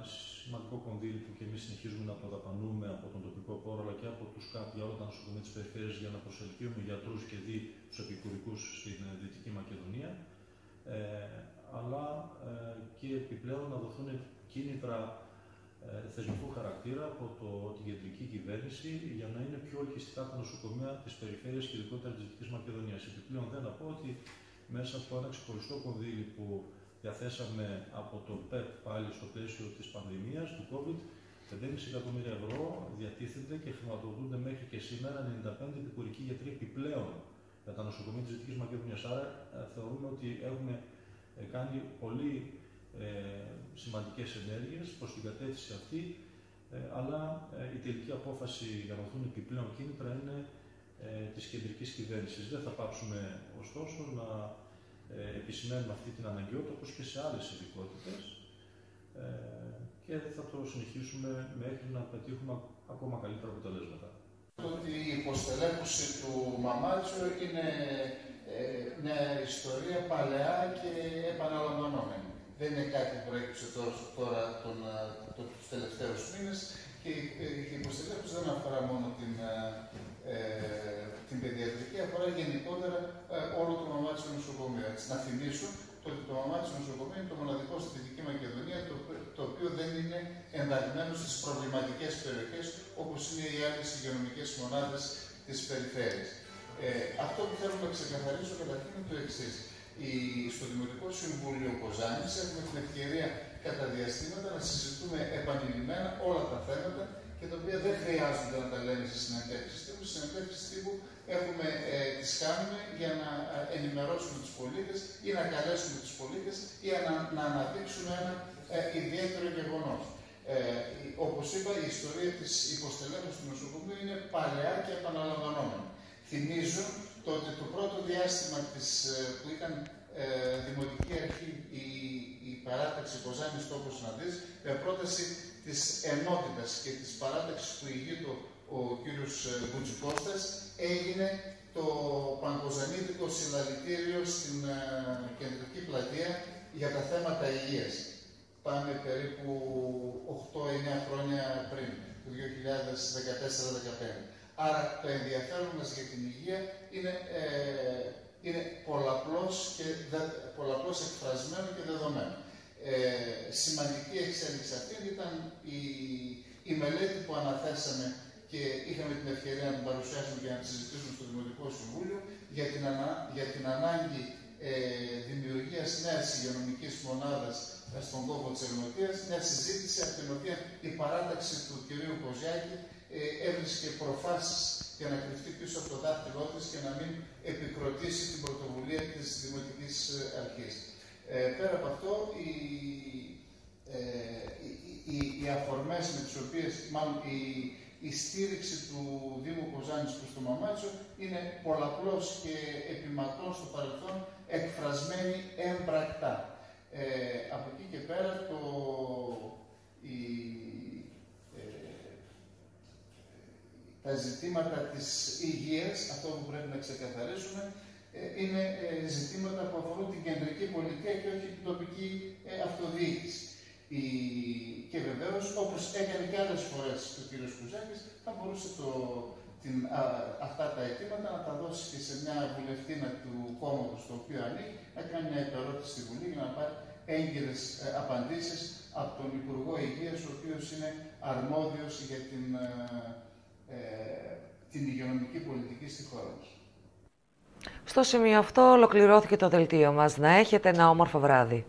σημαντικό κονδύλι που και εμείς συνεχίζουμε να αποδαπανούμε από τον τοπικό πόρο αλλά και από τους ΚΑΠ για όλα τα νοσοκομεία της περιφέρειας για να προσελκύουμε γιατρούς και δι τους επικουρικούς στην ε, Δυτική Μακεδονία. Ε, αλλά ε, και επιπλέον να δοθούν κίνητρα ε, θεσμικού χαρακτήρα από το, την κεντρική κυβέρνηση για να είναι πιο ελκυστικά τα νοσοκομεία της περιφέρειας και ειδικότερα της Δυτικής Μακεδονίας. Επιπλέον, δεν να πω ότι μέσα από ένα ξεχωριστό κονδύλι που διαθέσαμε από το ΠΕΠ πάλι στο πλαίσιο της πανδημίας του COVID, 5,5 εκατομμύρια ευρώ διατίθενται και χρηματοδοτούνται μέχρι και σήμερα 95 επικουρικοί γιατροί επιπλέον για τα νοσοκομεία της Δυτικής Μακεδονίας. Άρα ε, θεωρούμε ότι έχουμε ε, κάνει πολύ ε, σημαντικές ενέργειες προς την κατεύθυνση αυτή, ε, αλλά ε, η τελική απόφαση για να δοθούν επιπλέον κίνητρα είναι ε, της κεντρικής κυβέρνησης. Δεν θα πάψουμε ωστόσο να ε, επισημαίνουμε αυτή την αναγκαιότητα όπως και σε άλλες ειδικότητες ε, και θα το συνεχίσουμε μέχρι να πετύχουμε ακόμα καλύτερα αποτελέσματα. Ότι η υποστελέχωση του Μαμάτσο είναι ε, μια ιστορία παλαιά και επαναλαμβανόμενη. Δεν είναι κάτι που προέκυψε τώρα τον, τον, τους τελευταίους μήνες και η υποστελέχωση δεν αφορά μόνο την, ε, την παιδιατρική, αφορά γενικότερα ε, όλο το Μαμάτσο νοσοκομείο. Έτσι, να θυμίσω ότι το Μαμάτσο νοσοκομείο είναι το μοναδικό στη Δυτική Μακεδονία το, το οποίο δεν είναι ενταγμένο στις προβληματικές περιοχές όπως είναι οι άλλες υγειονομικές μονάδες της περιφέρειας. Ε, αυτό που θέλω να ξεκαθαρίσω καταρχήν είναι το εξής. Στο Δημοτικό Συμβούλιο Κοζάνης έχουμε την ευκαιρία κατά διαστήματα να συζητούμε επανειλημμένα όλα τα θέματα και τα οποία δεν χρειάζονται να τα λέμε σε συνεντεύξεις τύπου. Στις συνεντεύξεις τύπου έχουμε, ε, τις κάνουμε για να ε, ενημερώσουμε τους πολίτες ή να καλέσουμε τους πολίτες ή να, να αναδείξουμε ένα ε, ιδιαίτερο γεγονός. Ε, Όπως είπα, η ιστορία της υποστελέχωσης του νοσοκομείου είναι παλαιά και επαναλαμβανόμενη. Θυμίζω το ότι το πρώτο διάστημα της, ε, που ήταν ε, Δημοτική Αρχή η, η παράταξη Κοζάνης τόπος να δεις, με πρόταση της ενότητας και της παράταξης που ηγείτο ο κύριος ε, Μπουτζικώστας, έγινε το Παγκοζανίτικο Συλλαλητήριο στην ε, Κεντρική Πλατεία για τα θέματα υγείας. Πάμε περίπου 8-9 χρόνια πριν, το 2014-2015. Άρα το ενδιαφέρον μας για την υγεία είναι, ε, είναι πολλαπλώς, και δε, πολλαπλώς εκφρασμένο και δεδομένο. Ε, σημαντική εξέλιξη αυτή ήταν η, η μελέτη που αναθέσαμε και είχαμε την ευκαιρία να την παρουσιάσουμε και να τη συζητήσουμε στο Δημοτικό Συμβούλιο για την, ανα, για την ανάγκη ε, δημιουργίας νέας υγειονομικής μονάδας στον κόπο της Ελληνοτίας, μια συζήτηση από την οποία η παράταξη του κ. Κοζιάκη ε, έβρισκε προφάσεις για να κρυφτεί πίσω από το δάχτυλό της και να μην επικροτήσει την πρωτοβουλία της Δημοτικής ε, Αρχής. Ε, πέρα από αυτό, οι, ε, οι, οι, αφορμές με τις οποίες, μάλλον η, η στήριξη του Δήμου Κοζάνης προς το Μαμάτσο είναι πολλαπλώς και επιμακρών στο παρελθόν εκφρασμένη έμπρακτα. Ε, από εκεί και πέρα το, η, τα ζητήματα της υγείας, αυτό που πρέπει να ξεκαθαρίσουμε, ε, είναι ε, ζητήματα που αφορούν την κεντρική πολιτεία και όχι την τοπική ε, αυτοδιοίκηση. Η... Και βεβαίως, όπως έκανε και άλλες φορές ο κ. Κουζάκης, θα μπορούσε το, την, αυτά τα αιτήματα να τα δώσει και σε μια βουλευτήνα του κόμματος το οποίο ανήκει, να κάνει μια επερώτηση στη Βουλή για να πάρει έγκυρες απαντήσεις από τον Υπουργό Υγείας, ο οποίος είναι αρμόδιος για την ε, την υγειονομική πολιτική στη χώρα μας. Στο σημείο αυτό ολοκληρώθηκε το δελτίο μας. Να έχετε ένα όμορφο βράδυ.